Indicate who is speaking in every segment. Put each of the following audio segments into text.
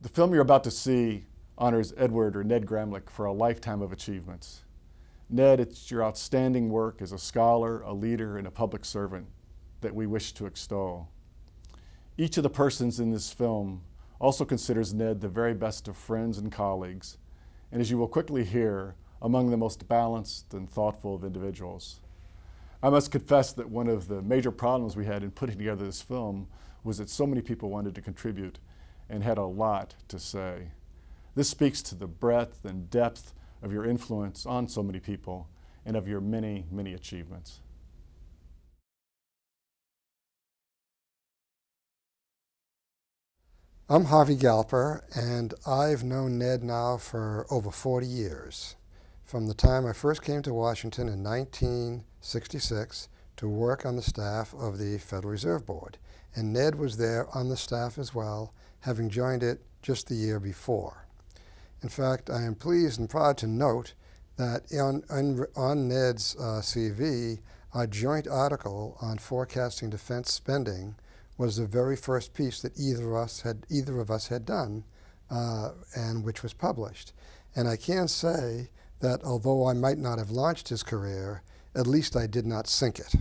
Speaker 1: The film you're about to see honors Edward or Ned Gramlich for a lifetime of achievements. Ned, it's your outstanding work as a scholar, a leader, and a public servant that we wish to extol. Each of the persons in this film also considers Ned the very best of friends and colleagues, and as you will quickly hear, among the most balanced and thoughtful of individuals. I must confess that one of the major problems we had in putting together this film was that so many people wanted to contribute and had a lot to say. This speaks to the breadth and depth of your influence on so many people and of your many, many achievements.
Speaker 2: I'm Harvey Galper, and I've known Ned now for over 40 years. From the time I first came to Washington in 1966 to work on the staff of the Federal Reserve Board. And Ned was there on the staff as well, having joined it just the year before. In fact, I am pleased and proud to note that on, on, on Ned's uh, CV, our joint article on forecasting defense spending was the very first piece that either of us had, either of us had done uh, and which was published. And I can say that although I might not have launched his career, at least I did not sink it.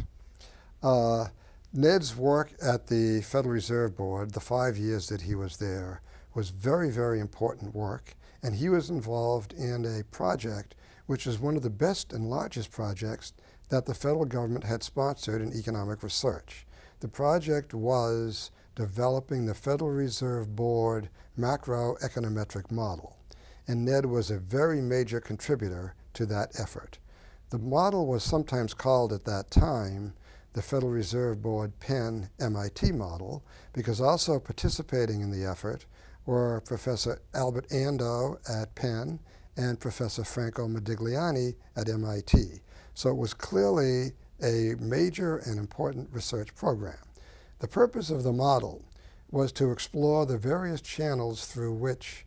Speaker 2: Uh, Ned's work at the Federal Reserve Board, the five years that he was there, was very, very important work. And he was involved in a project which is one of the best and largest projects that the federal government had sponsored in economic research. The project was developing the Federal Reserve Board macroeconometric model, and Ned was a very major contributor to that effort. The model was sometimes called at that time the Federal Reserve Board Penn MIT model because also participating in the effort were Professor Albert Ando at Penn and Professor Franco Modigliani at MIT. So it was clearly a major and important research program. The purpose of the model was to explore the various channels through which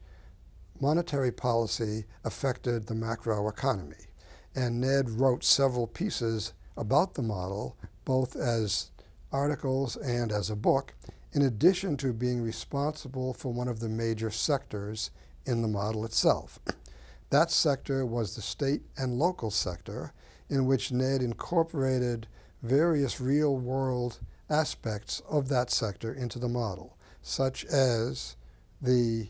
Speaker 2: monetary policy affected the macroeconomy. And Ned wrote several pieces about the model, both as articles and as a book, in addition to being responsible for one of the major sectors in the model itself. That sector was the state and local sector, in which Ned incorporated various real world aspects of that sector into the model, such as the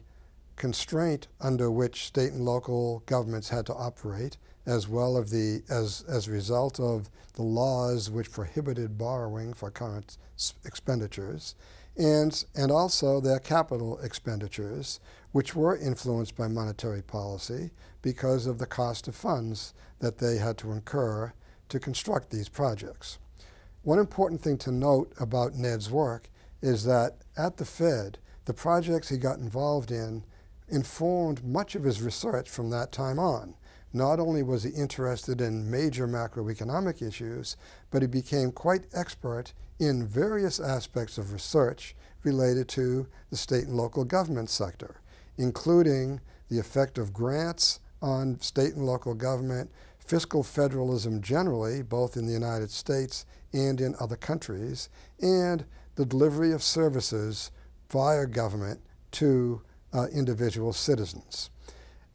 Speaker 2: constraint under which state and local governments had to operate, as well as the as as a result of the laws which prohibited borrowing for current expenditures, and and also their capital expenditures, which were influenced by monetary policy because of the cost of funds that they had to incur to construct these projects. One important thing to note about Ned's work is that at the Fed, the projects he got involved in informed much of his research from that time on. Not only was he interested in major macroeconomic issues, but he became quite expert in various aspects of research related to the state and local government sector, including the effect of grants on state and local government, fiscal federalism generally, both in the United States and in other countries, and the delivery of services via government to uh, individual citizens.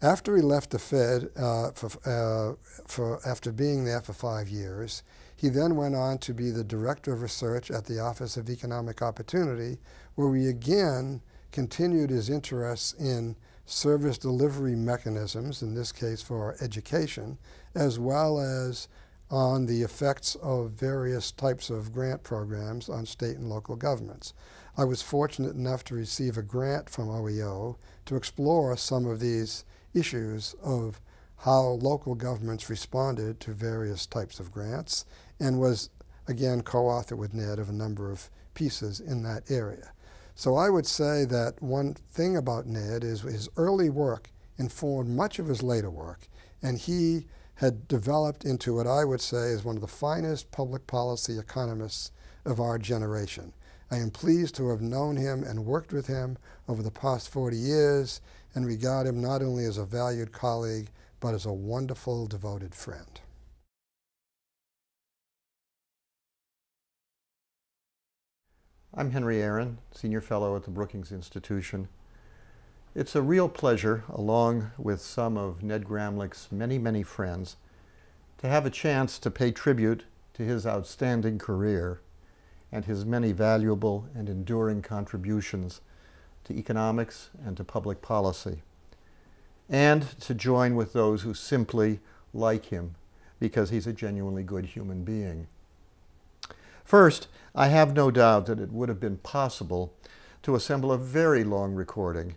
Speaker 2: After he left the Fed, uh, for, uh, for, after being there for five years, he then went on to be the Director of Research at the Office of Economic Opportunity, where he again continued his interests in service delivery mechanisms, in this case for education, as well as on the effects of various types of grant programs on state and local governments. I was fortunate enough to receive a grant from OEO to explore some of these issues of how local governments responded to various types of grants and was again co-author with Ned of a number of pieces in that area. So I would say that one thing about Ned is his early work informed much of his later work, and he had developed into what I would say is one of the finest public policy economists of our generation. I am pleased to have known him and worked with him over the past 40 years and regard him not only as a valued colleague, but as a wonderful, devoted friend.
Speaker 3: I'm Henry Aaron, Senior Fellow at the Brookings Institution. It's a real pleasure, along with some of Ned Gramlich's many, many friends, to have a chance to pay tribute to his outstanding career and his many valuable and enduring contributions to economics and to public policy, and to join with those who simply like him because he's a genuinely good human being. First, I have no doubt that it would have been possible to assemble a very long recording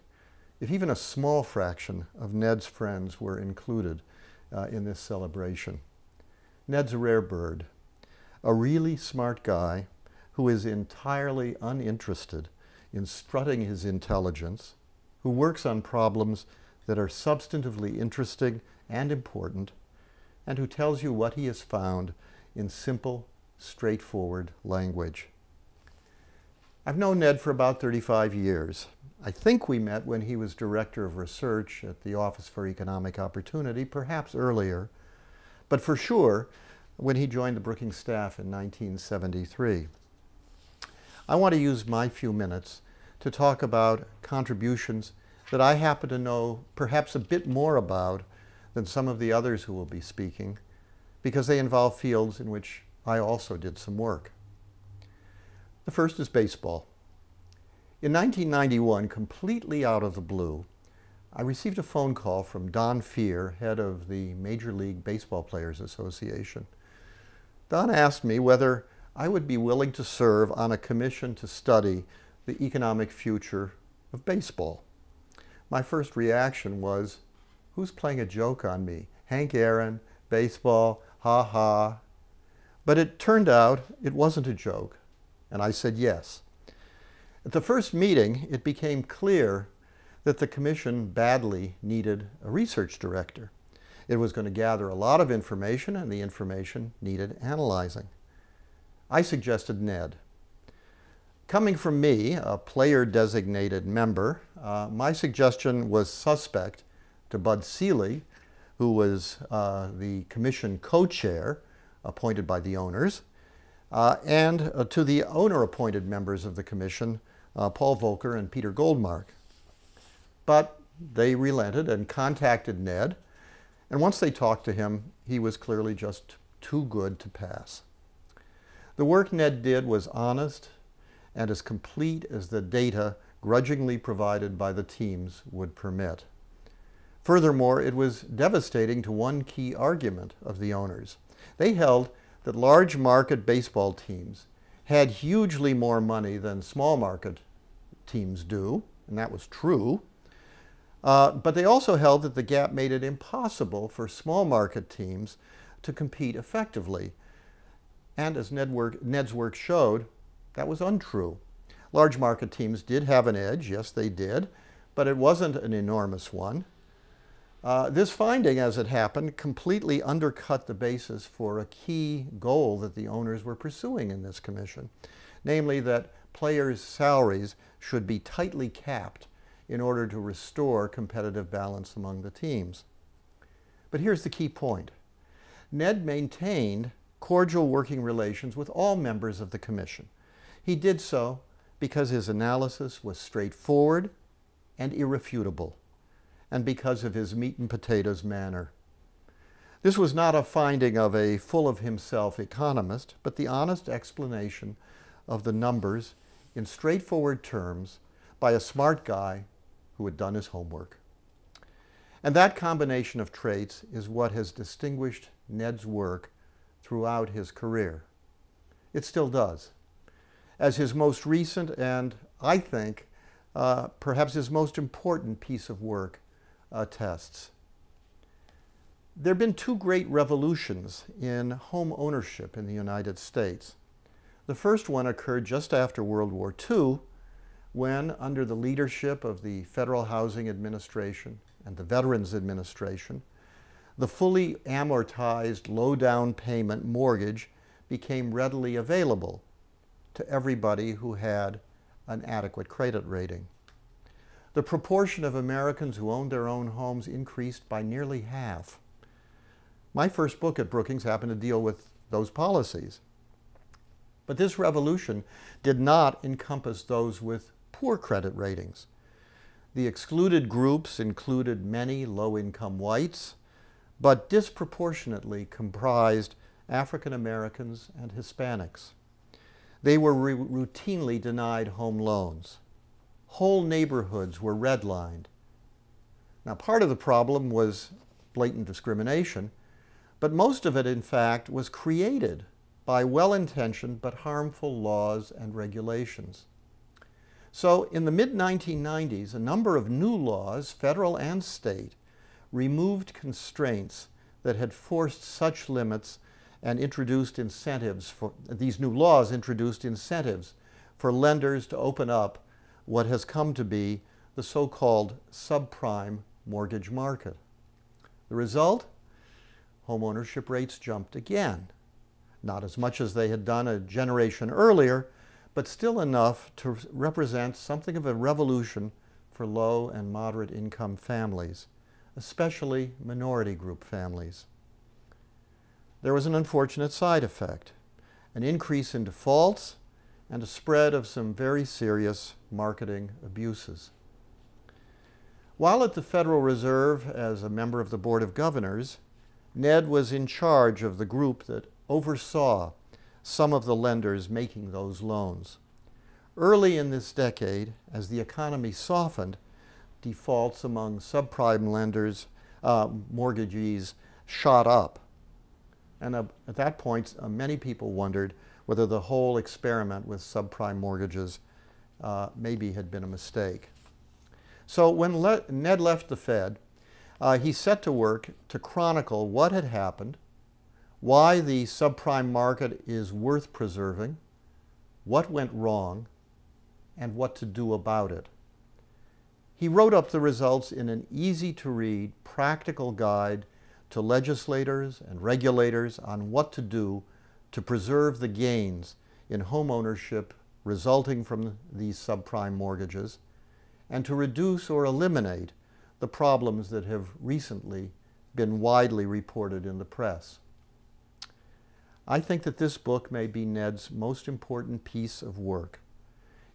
Speaker 3: if even a small fraction of Ned's friends were included uh, in this celebration. Ned's a rare bird, a really smart guy who is entirely uninterested in strutting his intelligence, who works on problems that are substantively interesting and important, and who tells you what he has found in simple, straightforward language. I've known Ned for about 35 years. I think we met when he was Director of Research at the Office for Economic Opportunity, perhaps earlier, but for sure when he joined the Brookings staff in 1973. I want to use my few minutes to talk about contributions that I happen to know perhaps a bit more about than some of the others who will be speaking, because they involve fields in which I also did some work. The first is baseball. In 1991, completely out of the blue, I received a phone call from Don Fehr, head of the Major League Baseball Players Association. Don asked me whether I would be willing to serve on a commission to study the economic future of baseball. My first reaction was, who's playing a joke on me? Hank Aaron, baseball, ha ha. But it turned out it wasn't a joke, and I said yes. At the first meeting, it became clear that the commission badly needed a research director. It was going to gather a lot of information, and the information needed analyzing. I suggested Ned. Coming from me, a player-designated member, uh, my suggestion was suspect to Bud Selig, who was uh, the commission co-chair appointed by the owners, uh, and uh, to the owner-appointed members of the commission, uh, Paul Volcker and Peter Goldmark. But they relented and contacted Ned, and once they talked to him, he was clearly just too good to pass. The work Ned did was honest and as complete as the data grudgingly provided by the teams would permit. Furthermore, it was devastating to one key argument of the owners. They held that large market baseball teams had hugely more money than small market teams do, and that was true. Uh, but they also held that the gap made it impossible for small market teams to compete effectively. And as Ned work, Ned's work showed, that was untrue. Large market teams did have an edge, yes they did, but it wasn't an enormous one. Uh, this finding, as it happened, completely undercut the basis for a key goal that the owners were pursuing in this commission, namely that players' salaries should be tightly capped in order to restore competitive balance among the teams. But here's the key point. Ned maintained cordial working relations with all members of the Commission. He did so because his analysis was straightforward and irrefutable, and because of his meat and potatoes manner. This was not a finding of a full of himself economist, but the honest explanation of the numbers in straightforward terms by a smart guy who had done his homework. And that combination of traits is what has distinguished Ned's work throughout his career. It still does. As his most recent and, I think, uh, perhaps his most important piece of work attests. There have been two great revolutions in home ownership in the United States. The first one occurred just after World War II when, under the leadership of the Federal Housing Administration and the Veterans Administration, the fully amortized low down payment mortgage became readily available to everybody who had an adequate credit rating. The proportion of Americans who owned their own homes increased by nearly half. My first book at Brookings happened to deal with those policies. But this revolution did not encompass those with poor credit ratings. The excluded groups included many low-income whites, but disproportionately comprised African Americans and Hispanics. They were routinely denied home loans. Whole neighborhoods were redlined. Now, part of the problem was blatant discrimination, but most of it, in fact, was created by well-intentioned but harmful laws and regulations. So in the mid-1990s, a number of new laws, federal and state, removed constraints that had forced such limits and introduced incentives for, these new laws introduced incentives for lenders to open up what has come to be the so-called subprime mortgage market. The result? Homeownership rates jumped again. Not as much as they had done a generation earlier, but still enough to represent something of a revolution for low and moderate income families, especially minority group families. There was an unfortunate side effect, an increase in defaults and a spread of some very serious marketing abuses. While at the Federal Reserve as a member of the Board of Governors, Ned was in charge of the group that oversaw some of the lenders making those loans. Early in this decade, as the economy softened, defaults among subprime lenders, uh, mortgagees, shot up. And uh, at that point, uh, many people wondered whether the whole experiment with subprime mortgages uh, maybe had been a mistake. So when Le Ned left the Fed, uh, he set to work to chronicle what had happened, why the subprime market is worth preserving, what went wrong, and what to do about it. He wrote up the results in an easy-to-read, practical guide to legislators and regulators on what to do to preserve the gains in home ownership resulting from these subprime mortgages and to reduce or eliminate the problems that have recently been widely reported in the press. I think that this book may be Ned's most important piece of work.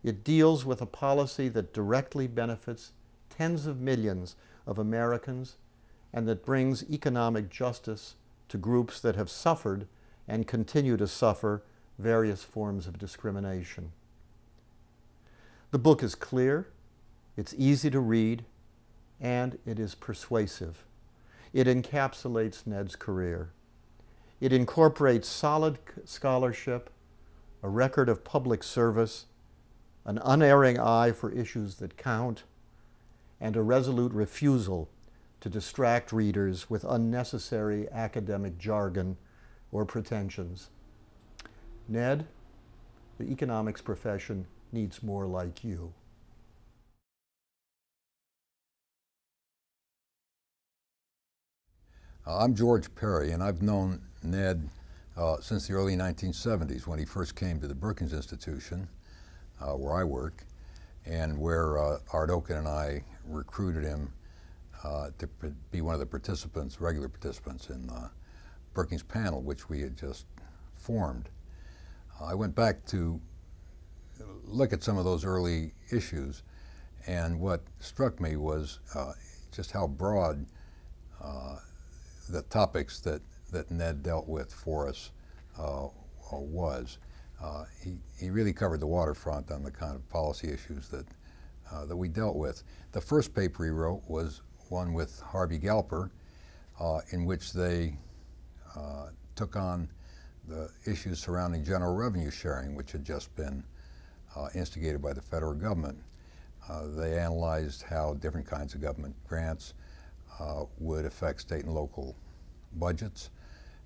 Speaker 3: It deals with a policy that directly benefits tens of millions of Americans and that brings economic justice to groups that have suffered and continue to suffer various forms of discrimination. The book is clear, it's easy to read, and it is persuasive. It encapsulates Ned's career. It incorporates solid scholarship, a record of public service, an unerring eye for issues that count, and a resolute refusal to distract readers with unnecessary academic jargon or pretensions. Ned, the economics profession needs more like you.
Speaker 4: Uh, I'm George Perry, and I've known Ned uh, since the early 1970s when he first came to the Brookings Institution, uh, where I work, and where uh, Art Okun and I recruited him uh, to be one of the participants, regular participants in the Brookings panel, which we had just formed. Uh, I went back to look at some of those early issues, and what struck me was just how broad the topics that, that Ned dealt with for us uh, was. Uh, he, he really covered the waterfront on the kind of policy issues that, uh, that we dealt with. The first paper he wrote was one with Harvey Galper, uh, in which they uh, took on the issues surrounding general revenue sharing, which had just been uh, instigated by the federal government. they analyzed how different kinds of government grants would affect state and local budgets,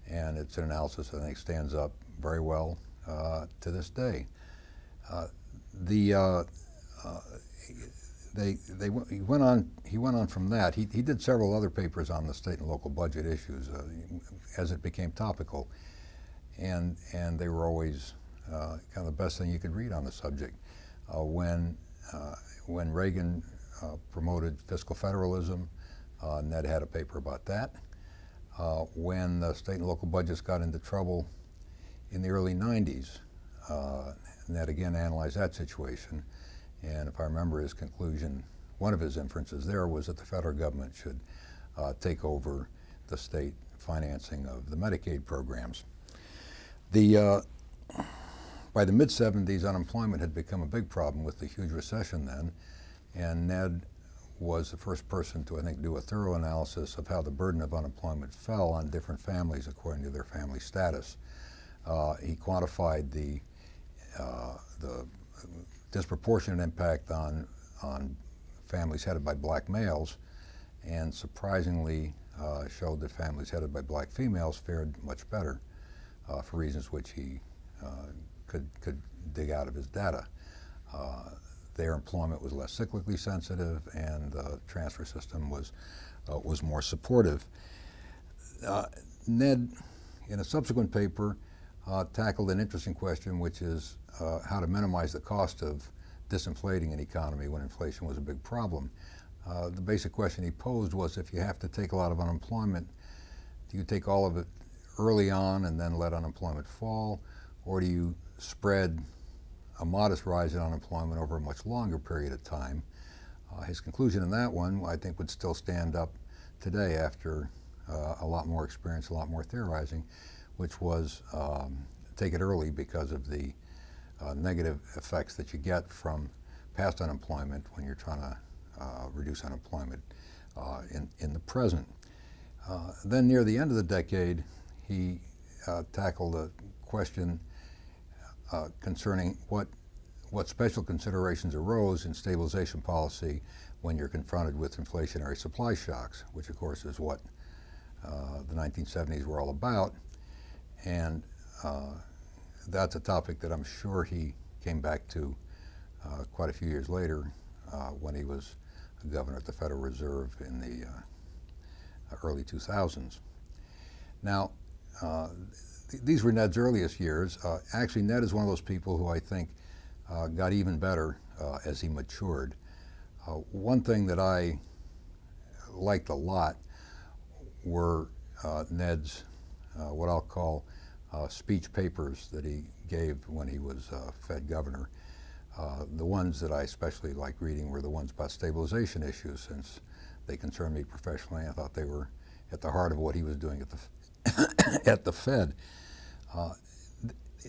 Speaker 4: and it's an analysis that I think stands up very well to this day. Uh, the uh, uh, they they he went on he went on from that. He he did several other papers on the state and local budget issues as it became topical, and and they were always kind of the best thing you could read on the subject. when when Reagan promoted fiscal federalism, uh, Ned had a paper about that. Uh, when the state and local budgets got into trouble in the early 90s, uh, Ned again analyzed that situation. And if I remember, his conclusion one of his inferences there was that the federal government should uh, take over the state financing of the Medicaid programs. The, uh, by the mid 70s, unemployment had become a big problem with the huge recession then, and Ned was the first person to, I think, do a thorough analysis of how the burden of unemployment fell on different families according to their family status. Uh, he quantified the, uh, the disproportionate impact on, on families headed by black males, and surprisingly uh, showed that families headed by black females fared much better uh, for reasons which he uh, could, could dig out of his data. Their employment was less cyclically sensitive and the transfer system was, was more supportive. Ned, in a subsequent paper, tackled an interesting question, which is how to minimize the cost of disinflating an economy when inflation was a big problem. Uh, the basic question he posed was if you have to take a lot of unemployment, do you take all of it early on and then let unemployment fall, or do you spread a modest rise in unemployment over a much longer period of time? Uh, his conclusion in that one, I think, would still stand up today after uh, a lot more experience, a lot more theorizing, which was um, take it early because of the uh, negative effects that you get from past unemployment when you're trying to uh, reduce unemployment uh, in, in the present. Uh, then near the end of the decade, he uh, tackled a question uh, concerning what, what special considerations arose in stabilization policy when you're confronted with inflationary supply shocks, which of course is what the 1970s were all about. And that's a topic that I'm sure he came back to uh, quite a few years later uh, when he was governor at the Federal Reserve in the uh, early 2000s. Now, uh, th these were Ned's earliest years. Uh, actually, Ned is one of those people who I think uh, got even better as he matured. one thing that I liked a lot were Ned's, what I'll call uh, speech papers that he gave when he was uh, Fed governor. Uh, the ones that I especially liked reading were the ones about stabilization issues, since they concerned me professionally. I thought they were at the heart of what he was doing at the at the Fed. Uh,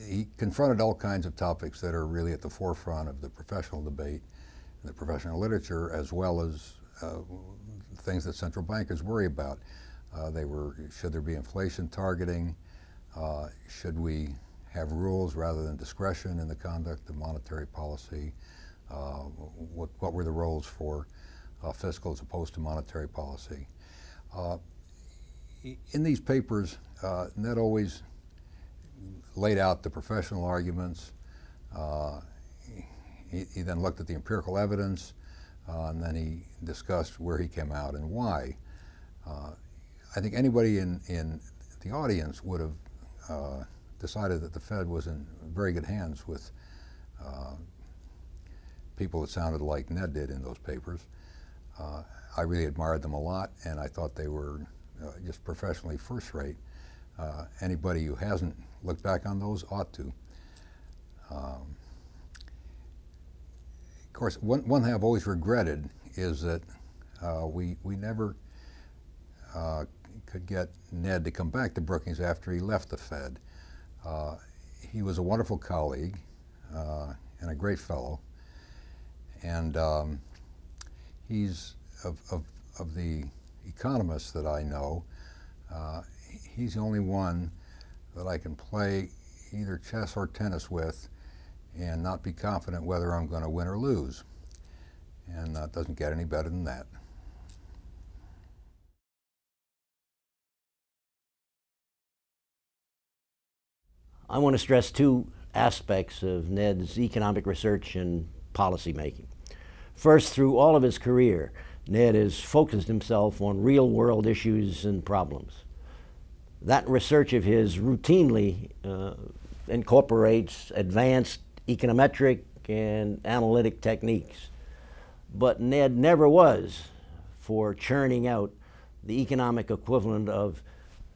Speaker 4: he confronted all kinds of topics that are really at the forefront of the professional debate, the professional literature, as well as uh, things that central bankers worry about. Uh, they were, should there be inflation targeting? Uh, should we have rules rather than discretion in the conduct of monetary policy? Uh, what, what, were the roles for uh, fiscal as opposed to monetary policy? Uh, in these papers, uh, Ned always laid out the professional arguments. He, he, then looked at the empirical evidence, and then he discussed where he came out and why. I think anybody in, in the audience would have uh, decided that the Fed was in very good hands with uh, people that sounded like Ned did in those papers. Uh, I really admired them a lot, and I thought they were uh, just professionally first rate. Uh, anybody who hasn't looked back on those ought to. Um, of course, one, one thing I've always regretted is that uh, we, we never uh, could get Ned to come back to Brookings after he left the Fed. Uh, he was a wonderful colleague uh, and a great fellow. And um, he's, of, of, of, the economists that I know, uh, he's the only one that I can play either chess or tennis with and not be confident whether I'm going to win or lose. And that doesn't get any better than that.
Speaker 5: I want to stress two aspects of Ned's economic research and policy making. First, through all of his career, Ned has focused himself on real world issues and problems. That research of his routinely uh, incorporates advanced econometric and analytic techniques. But Ned never was for churning out the economic equivalent of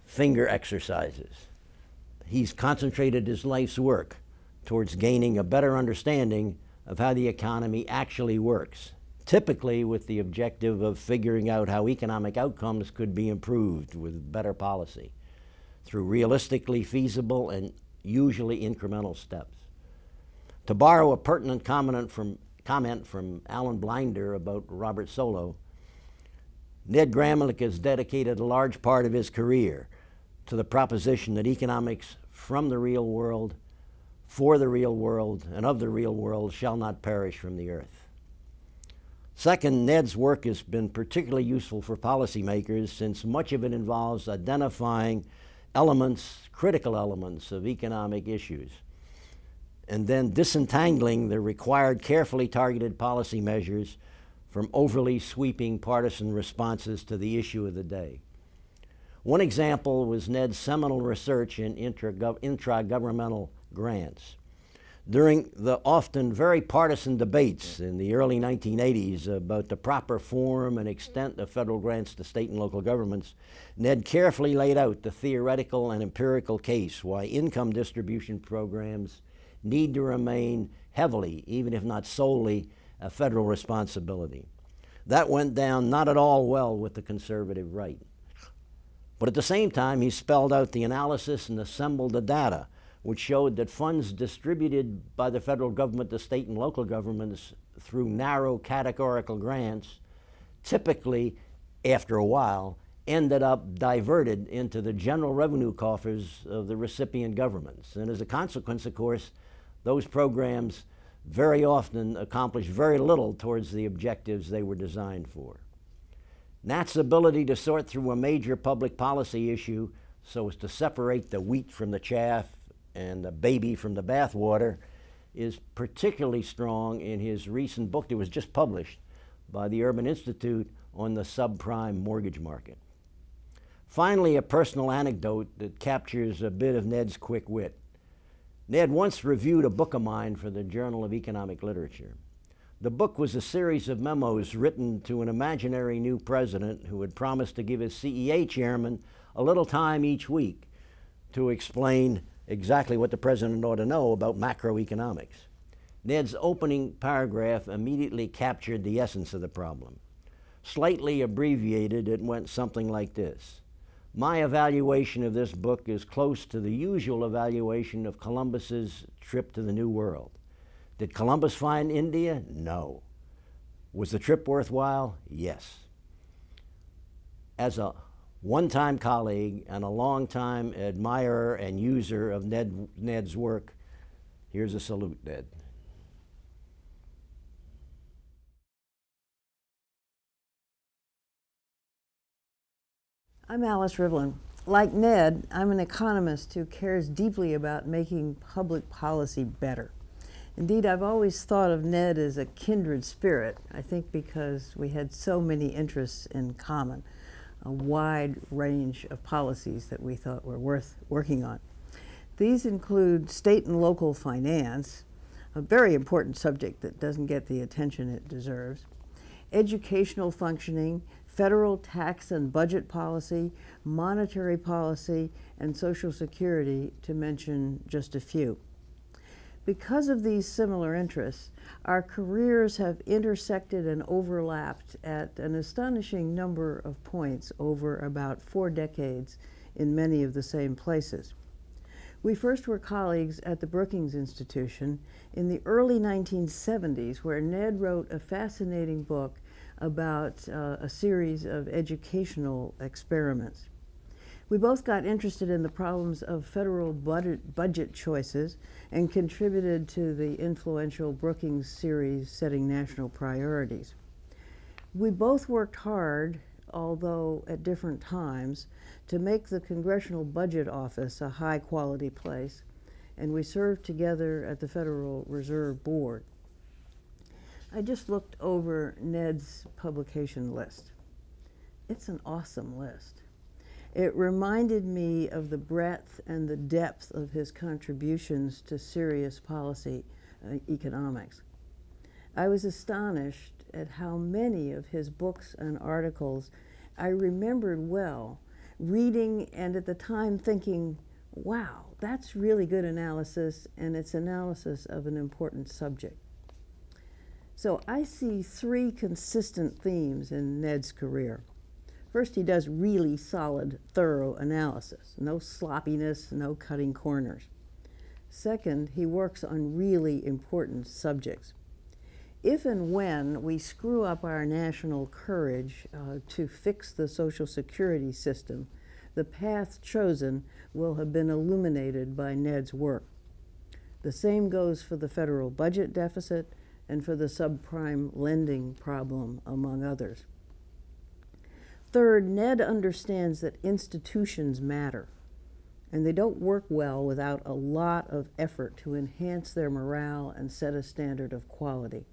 Speaker 5: finger exercises he's concentrated his life's work towards gaining a better understanding of how the economy actually works, typically with the objective of figuring out how economic outcomes could be improved with better policy through realistically feasible and usually incremental steps. To borrow a pertinent comment from, comment from Alan Blinder about Robert Solow, Ned Gramlich has dedicated a large part of his career to the proposition that economics from the real world, for the real world, and of the real world shall not perish from the earth. Second, Ned's work has been particularly useful for policymakers since much of it involves identifying elements, critical elements of economic issues, and then disentangling the required carefully targeted policy measures from overly sweeping partisan responses to the issue of the day. One example was Ned's seminal research in intra-governmental grants. During the often very partisan debates in the early 1980s about the proper form and extent of federal grants to state and local governments, Ned carefully laid out the theoretical and empirical case why income distribution programs need to remain heavily, even if not solely, a federal responsibility. That went down not at all well with the conservative right. But at the same time, he spelled out the analysis and assembled the data which showed that funds distributed by the federal government to state and local governments through narrow categorical grants typically, after a while, ended up diverted into the general revenue coffers of the recipient governments. And as a consequence, of course, those programs very often accomplish very little towards the objectives they were designed for. Ned's ability to sort through a major public policy issue so as to separate the wheat from the chaff and the baby from the bathwater is particularly strong in his recent book that was just published by the Urban Institute on the subprime mortgage market. Finally, a personal anecdote that captures a bit of Ned's quick wit. Ned once reviewed a book of mine for the Journal of Economic Literature. The book was a series of memos written to an imaginary new president who had promised to give his CEA chairman a little time each week to explain exactly what the president ought to know about macroeconomics. Ned's opening paragraph immediately captured the essence of the problem. Slightly abbreviated, it went something like this My evaluation of this book is close to the usual evaluation of Columbus's trip to the New World. Did Columbus find India? No. Was the trip worthwhile? Yes. As a one time colleague and a long-time admirer and user of Ned, Ned's work. Here's a salute, Ned.
Speaker 6: I'm Alice Rivlin. Like Ned, I'm an economist who cares deeply about making public policy better. Indeed, I've always thought of Ned as a kindred spirit, I think because we had so many interests in common a wide range of policies that we thought were worth working on. These include state and local finance, a very important subject that doesn't get the attention it deserves, educational functioning, federal tax and budget policy, monetary policy, and Social Security, to mention just a few. Because of these similar interests, our careers have intersected and overlapped at an astonishing number of points over about four decades in many of the same places. We first were colleagues at the Brookings Institution in the early 1970s, where Ned wrote a fascinating book about uh, a series of educational experiments. We both got interested in the problems of federal budget, budget choices and contributed to the influential Brookings series setting national priorities. We both worked hard, although at different times, to make the Congressional Budget Office a high quality place, and we served together at the Federal Reserve Board. I just looked over Ned's publication list. It's an awesome list. It reminded me of the breadth and the depth of his contributions to serious policy uh, economics. I was astonished at how many of his books and articles I remembered well, reading and at the time thinking, wow, that's really good analysis, and it's analysis of an important subject. So I see three consistent themes in Ned's career. First, he does really solid, thorough analysis, no sloppiness, no cutting corners. Second, he works on really important subjects. If and when we screw up our national courage uh, to fix the Social Security system, the path chosen will have been illuminated by Ned's work. The same goes for the federal budget deficit and for the subprime lending problem, among others. Third, Ned understands that institutions matter, and they don't work well without a lot of effort to enhance their morale and set a standard of quality.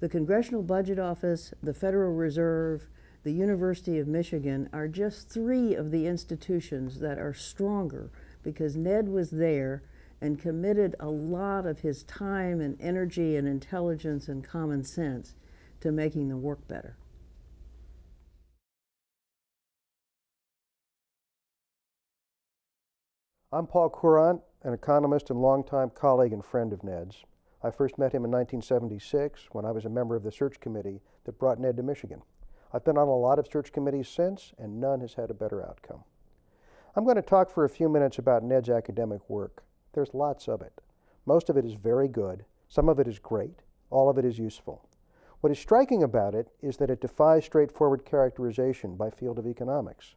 Speaker 6: The Congressional Budget Office, the Federal Reserve, the University of Michigan are just three of the institutions that are stronger because Ned was there and committed a lot of his time and energy and intelligence and common sense to making them work better.
Speaker 7: I'm Paul Courant, an economist and longtime colleague and friend of Ned's. I first met him in 1976 when I was a member of the search committee that brought Ned to Michigan. I've been on a lot of search committees since, and none has had a better outcome. I'm going to talk for a few minutes about Ned's academic work. There's lots of it. Most of it is very good, some of it is great, all of it is useful. What is striking about it is that it defies straightforward characterization by field of economics.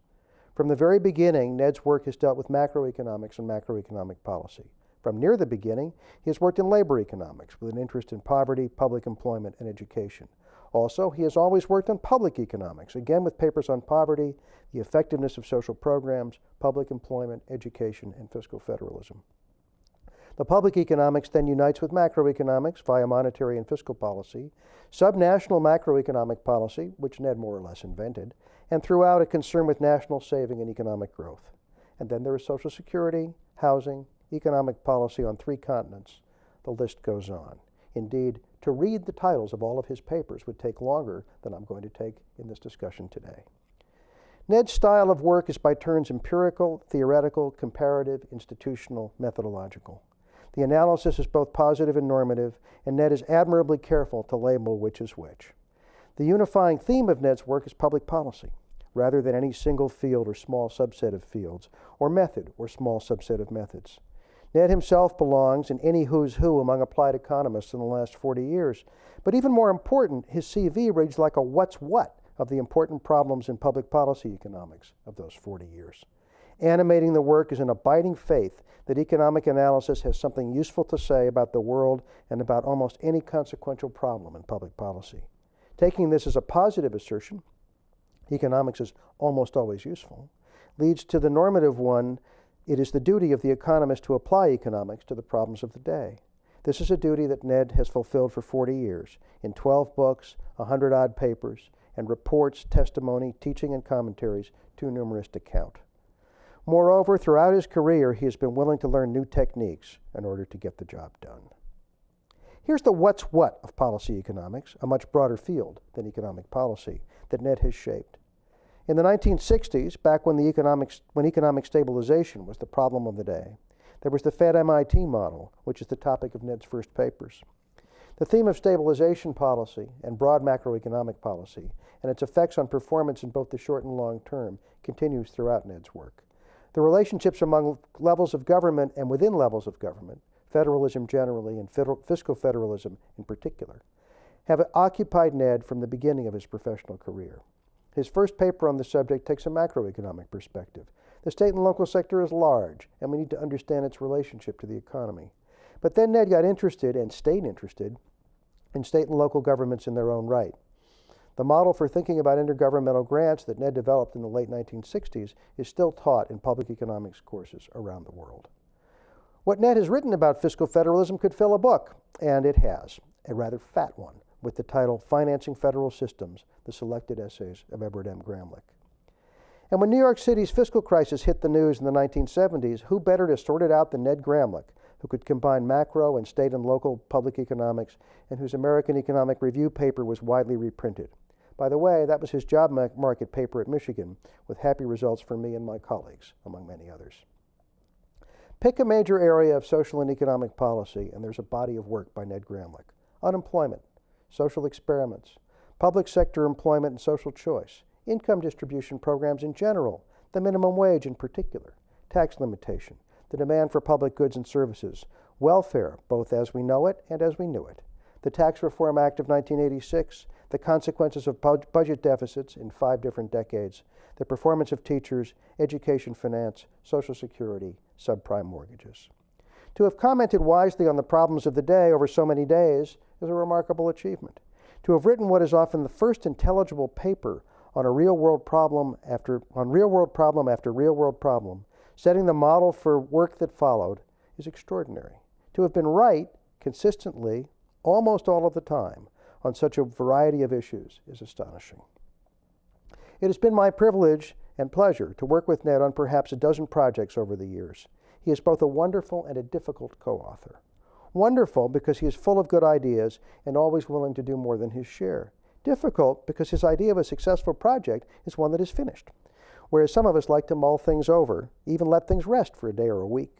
Speaker 7: From the very beginning, Ned's work has dealt with macroeconomics and macroeconomic policy. From near the beginning, he has worked in labor economics with an interest in poverty, public employment, and education. Also, he has always worked on public economics, again with papers on poverty, the effectiveness of social programs, public employment, education, and fiscal federalism. The public economics then unites with macroeconomics via monetary and fiscal policy, subnational macroeconomic policy, which Ned more or less invented, and throughout a concern with national saving and economic growth. And then there is Social Security, housing, economic policy on three continents. The list goes on. Indeed, to read the titles of all of his papers would take longer than I'm going to take in this discussion today. Ned's style of work is by turns empirical, theoretical, comparative, institutional, methodological. The analysis is both positive and normative, and Ned is admirably careful to label which is which. The unifying theme of Ned's work is public policy, rather than any single field or small subset of fields, or method or small subset of methods. Ned himself belongs in any who's who among applied economists in the last 40 years. But even more important, his CV reads like a what's what of the important problems in public policy economics of those 40 years. Animating the work is an abiding faith that economic analysis has something useful to say about the world and about almost any consequential problem in public policy. Taking this as a positive assertion, economics is almost always useful, leads to the normative one it is the duty of the economist to apply economics to the problems of the day. This is a duty that Ned has fulfilled for 40 years in 12 books, 100 odd papers, and reports, testimony, teaching, and commentaries too numerous to count. Moreover, throughout his career, he has been willing to learn new techniques in order to get the job done. Here's the what's what of policy economics, a much broader field than economic policy that Ned has shaped. In the 1960s, back when, the economics, when economic stabilization was the problem of the day, there was the Fed MIT model, which is the topic of Ned's first papers. The theme of stabilization policy and broad macroeconomic policy and its effects on performance in both the short and long term continues throughout Ned's work. The relationships among levels of government and within levels of government, federalism generally and federal, fiscal federalism in particular, have occupied Ned from the beginning of his professional career. His first paper on the subject takes a macroeconomic perspective. The state and local sector is large, and we need to understand its relationship to the economy. But then Ned got interested and stayed interested in state and local governments in their own right. The model for thinking about intergovernmental grants that Ned developed in the late 1960s is still taught in public economics courses around the world. What Ned has written about fiscal federalism could fill a book, and it has, a rather fat one, with the title Financing Federal Systems, the selected essays of Edward M. Gramlich. And when New York City's fiscal crisis hit the news in the 1970s, who better to sort it out than Ned Gramlich, who could combine macro and state and local public economics, and whose American Economic Review paper was widely reprinted. By the way, that was his job market paper at Michigan, with happy results for me and my colleagues, among many others. Pick a major area of social and economic policy, and there's a body of work by Ned Gramlich. Unemployment, social experiments, public sector employment and social choice, income distribution programs in general, the minimum wage in particular, tax limitation, the demand for public goods and services, welfare, both as we know it and as we knew it, the Tax Reform Act of 1986, the consequences of bu- budget deficits in five different decades, the performance of teachers, education finance, Social Security, subprime mortgages. To have commented wisely on the problems of the day over so many days is a remarkable achievement. To have written what is often the first intelligible paper on a real world problem after on real world problem after real world problem, setting the model for work that followed, is extraordinary. To have been right consistently almost all of the time on such a variety of issues is astonishing. It has been my privilege and pleasure to work with Ned on perhaps a dozen projects over the years. He is both a wonderful and a difficult co author. Wonderful because he is full of good ideas and always willing to do more than his share. Difficult because his idea of a successful project is one that is finished, whereas some of us like to mull things over, even let things rest for a day or a week.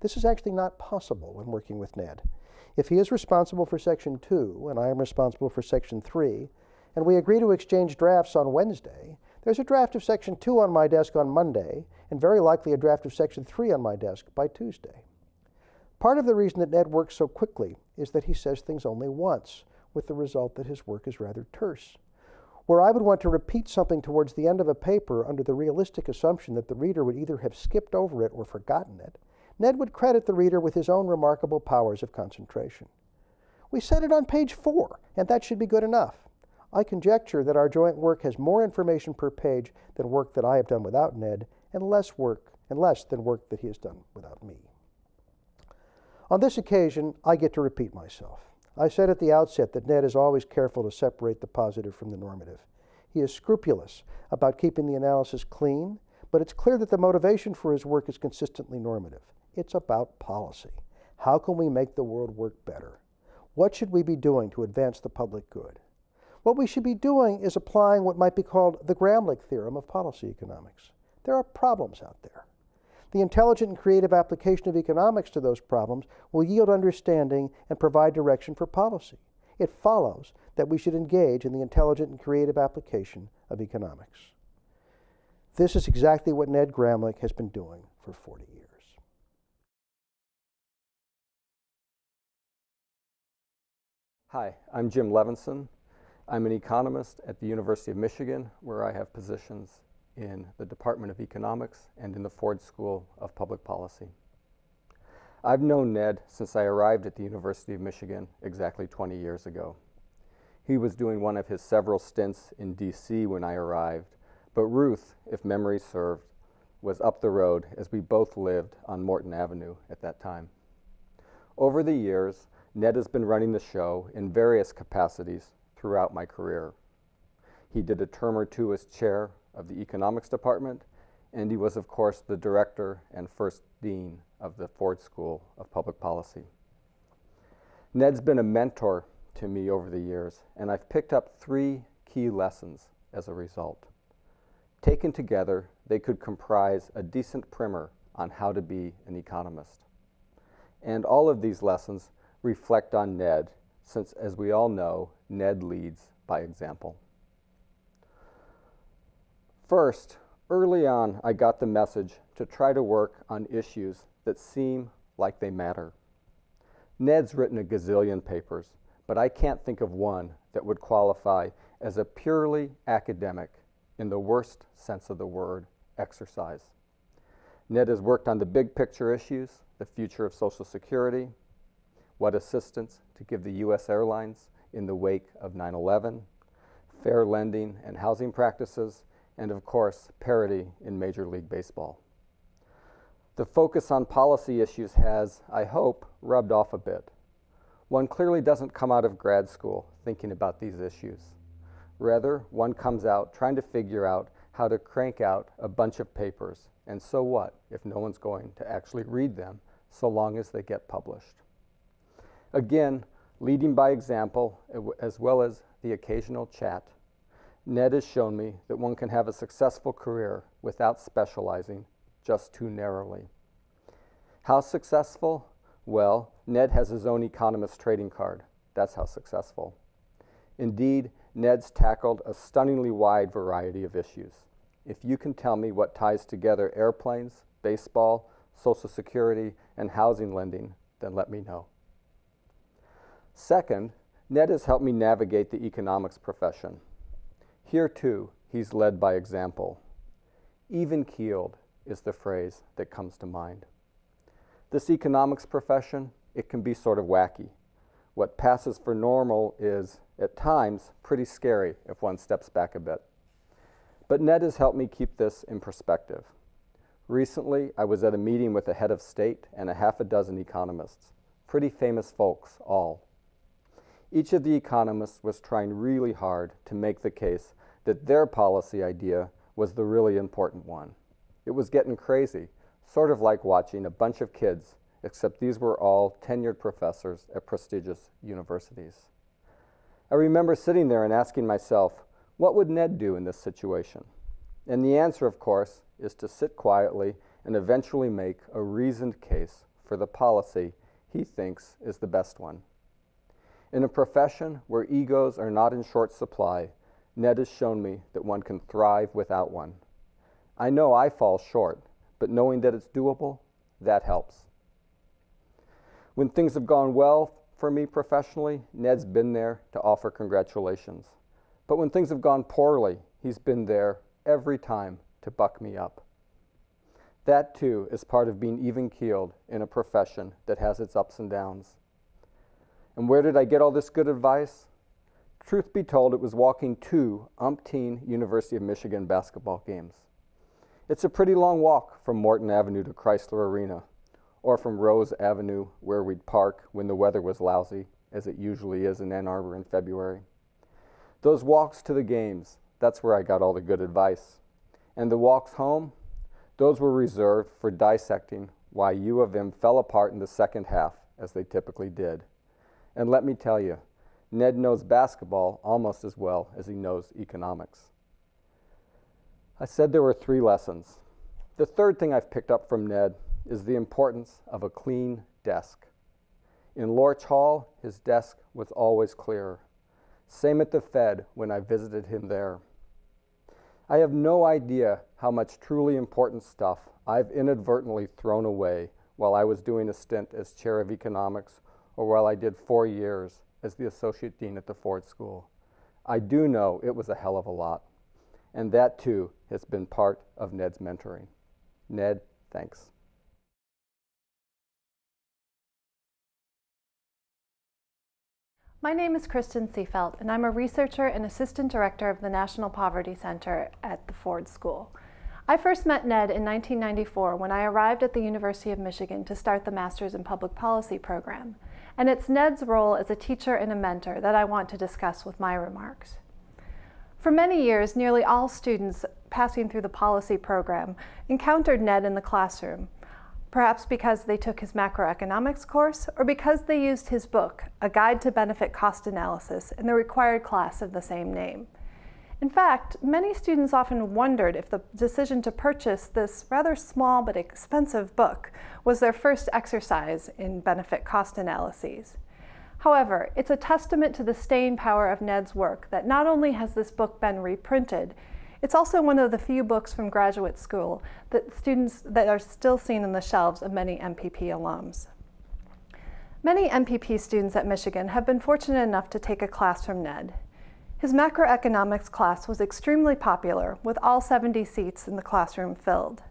Speaker 7: This is actually not possible when working with Ned. If he is responsible for Section 2 and I am responsible for Section 3, and we agree to exchange drafts on Wednesday, there's a draft of Section 2 on my desk on Monday, and very likely a draft of Section 3 on my desk by Tuesday. Part of the reason that Ned works so quickly is that he says things only once, with the result that his work is rather terse. Where I would want to repeat something towards the end of a paper under the realistic assumption that the reader would either have skipped over it or forgotten it, Ned would credit the reader with his own remarkable powers of concentration. We said it on page four, and that should be good enough. I conjecture that our joint work has more information per page than work that I have done without Ned, and less work and less than work that he has done without me. On this occasion, I get to repeat myself. I said at the outset that Ned is always careful to separate the positive from the normative. He is scrupulous about keeping the analysis clean, but it's clear that the motivation for his work is consistently normative. It's about policy. How can we make the world work better? What should we be doing to advance the public good? What we should be doing is applying what might be called the Gramlich theorem of policy economics. There are problems out there. The intelligent and creative application of economics to those problems will yield understanding and provide direction for policy. It follows that we should engage in the intelligent and creative application of economics. This is exactly what Ned Gramlich has been doing for 40 years.
Speaker 1: Hi, I'm Jim Levinsohn. I'm an economist at the University of Michigan, where I have positions in the Department of Economics and in the Ford School of Public Policy. I've known Ned since I arrived at the University of Michigan exactly 20 years ago. He was doing one of his several stints in DC when I arrived, but Ruth, if memory served, was up the road as we both lived on Morton Avenue at that time. Over the years, Ned has been running the show in various capacities throughout my career. He did a term or two as chair of the economics department, and he was, of course, the director and first dean of the Ford School of Public Policy. Ned's been a mentor to me over the years, and I've picked up three key lessons as a result. Taken together, they could comprise a decent primer on how to be an economist. And all of these lessons reflect on Ned, since, as we all know, Ned leads by example. First, early on, I got the message to try to work on issues that seem like they matter. Ned's written a gazillion papers, but I can't think of one that would qualify as a purely academic, in the worst sense of the word, exercise. Ned has worked on the big picture issues, the future of Social Security, what assistance to give the U.S. airlines in the wake of 9 11, fair lending and housing practices, and of course, parity in Major League Baseball. The focus on policy issues has, I hope, rubbed off a bit. One clearly doesn't come out of grad school thinking about these issues. Rather, one comes out trying to figure out how to crank out a bunch of papers, and so what if no one's going to actually read them so long as they get published. Again, leading by example, as well as the occasional chat, Ned has shown me that one can have a successful career without specializing just too narrowly. How successful? Well, Ned has his own economist trading card. That's how successful. Indeed, Ned's tackled a stunningly wide variety of issues. If you can tell me what ties together airplanes, baseball, Social Security, and housing lending, then let me know. Second, Ned has helped me navigate the economics profession. Here, too, he's led by example. Even keeled is the phrase that comes to mind. This economics profession, it can be sort of wacky. What passes for normal is, at times, pretty scary if one steps back a bit. But Ned has helped me keep this in perspective. Recently, I was at a meeting with a head of state and a half a dozen economists, pretty famous folks, all. Each of the economists was trying really hard to make the case that their policy idea was the really important one. It was getting crazy, sort of like watching a bunch of kids, except these were all tenured professors at prestigious universities. I remember sitting there and asking myself, what would Ned do in this situation? And the answer, of course, is to sit quietly and eventually make a reasoned case for the policy he thinks is the best one. In a profession where egos are not in short supply, Ned has shown me that one can thrive without one. I know I fall short, but knowing that it's doable, that helps. When things have gone well for me professionally, Ned's been there to offer congratulations. But when things have gone poorly, he's been there every time to buck me up. That too is part of being even keeled in a profession that has its ups and downs. And where did I get all this good advice? Truth be told, it was walking two umpteen University of Michigan basketball games. It's a pretty long walk from Morton Avenue to Chrysler Arena, or from Rose Avenue, where we'd park when the weather was lousy, as it usually is in Ann Arbor in February. Those walks to the games, that's where I got all the good advice. And the walks home, those were reserved for dissecting why U of M fell apart in the second half, as they typically did. And let me tell you, Ned knows basketball almost as well as he knows economics. I said there were three lessons. The third thing I've picked up from Ned is the importance of a clean desk. In Lorch Hall, his desk was always clear. Same at the Fed when I visited him there. I have no idea how much truly important stuff I've inadvertently thrown away while I was doing a stint as chair of economics or while I did four years as the associate dean at the Ford School. I do know it was a hell of a lot. And that too has been part of Ned's mentoring. Ned, thanks.
Speaker 8: My name is Kristin Seefeldt, and I'm a researcher and assistant director of the National Poverty Center at the Ford School. I first met Ned in 1994 when I arrived at the University of Michigan to start the Masters in Public Policy program, and it's Ned's role as a teacher and a mentor that I want to discuss with my remarks. For many years, nearly all students passing through the policy program encountered Ned in the classroom, perhaps because they took his macroeconomics course or because they used his book, A Guide to Benefit Cost Analysis, in the required class of the same name. In fact, many students often wondered if the decision to purchase this rather small but expensive book was their first exercise in benefit cost analyses. However, it's a testament to the staying power of Ned's work that not only has this book been reprinted, it's also one of the few books from graduate school that students that are still seen on the shelves of many MPP alums. Many MPP students at Michigan have been fortunate enough to take a class from Ned. His macroeconomics class was extremely popular, with all 70 seats in the classroom filled.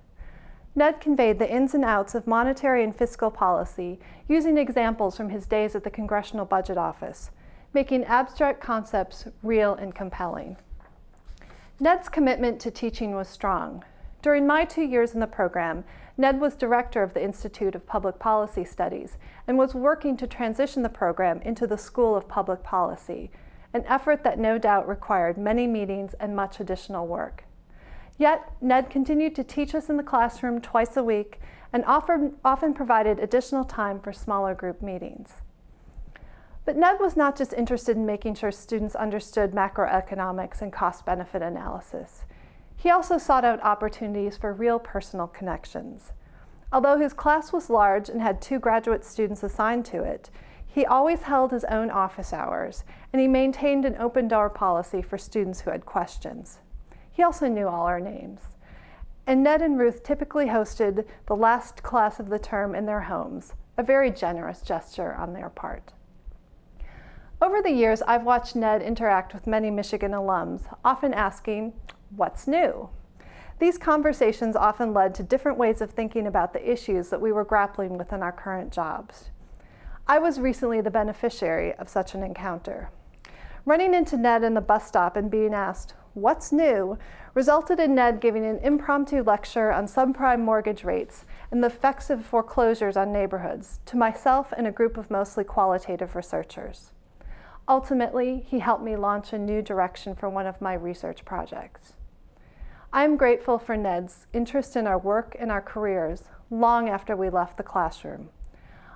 Speaker 8: Ned conveyed the ins and outs of monetary and fiscal policy using examples from his days at the Congressional Budget Office, making abstract concepts real and compelling. Ned's commitment to teaching was strong. During my two years in the program, Ned was director of the Institute of Public Policy Studies and was working to transition the program into the School of Public Policy, an effort that no doubt required many meetings and much additional work. Yet, Ned continued to teach us in the classroom twice a week and often, often provided additional time for smaller group meetings. But Ned was not just interested in making sure students understood macroeconomics and cost benefit analysis. He also sought out opportunities for real personal connections. Although his class was large and had two graduate students assigned to it, He always held his own office hours, and he maintained an open door policy for students who had questions. He also knew all our names. And Ned and Ruth typically hosted the last class of the term in their homes, a very generous gesture on their part. Over the years, I've watched Ned interact with many Michigan alums, often asking, What's new? These conversations often led to different ways of thinking about the issues that we were grappling with in our current jobs. I was recently the beneficiary of such an encounter. Running into Ned in the bus stop and being asked, What's new? resulted in Ned giving an impromptu lecture on subprime mortgage rates and the effects of foreclosures on neighborhoods to myself and a group of mostly qualitative researchers. Ultimately, he helped me launch a new direction for one of my research projects. I am grateful for Ned's interest in our work and our careers long after we left the classroom.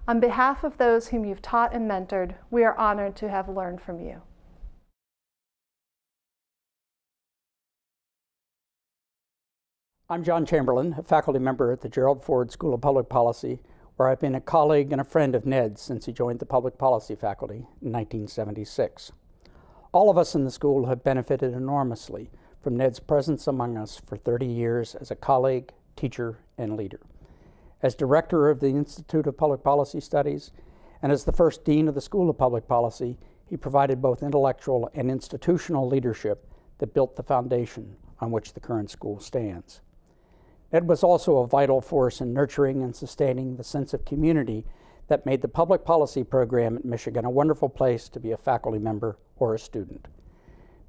Speaker 8: On behalf of those whom you've taught and mentored, we are honored to have learned from you.
Speaker 9: I'm John Chamberlin, a faculty member at the Gerald Ford School of Public Policy, where I've been a colleague and a friend of Ned's since he joined the public policy faculty in 1976. All of us in the school have benefited enormously from Ned's presence among us for 30 years as a colleague, teacher, and leader. As director of the Institute of Public Policy Studies and as the first dean of the School of Public Policy, he provided both intellectual and institutional leadership that built the foundation on which the current school stands. Ed was also a vital force in nurturing and sustaining the sense of community that made the public policy program at Michigan a wonderful place to be a faculty member or a student.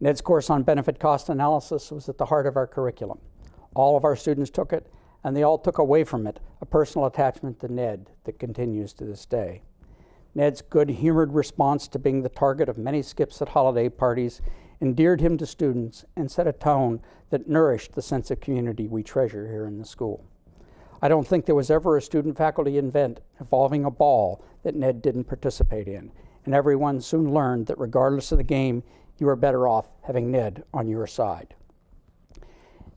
Speaker 9: Ned's course on benefit cost analysis was at the heart of our curriculum. All of our students took it, and they all took away from it a personal attachment to Ned that continues to this day. Ned's good humored response to being the target of many skips at holiday parties endeared him to students, and set a tone that nourished the sense of community we treasure here in the school. I don't think there was ever a student faculty event involving a ball that Ned didn't participate in, and everyone soon learned that regardless of the game, you were better off having Ned on your side.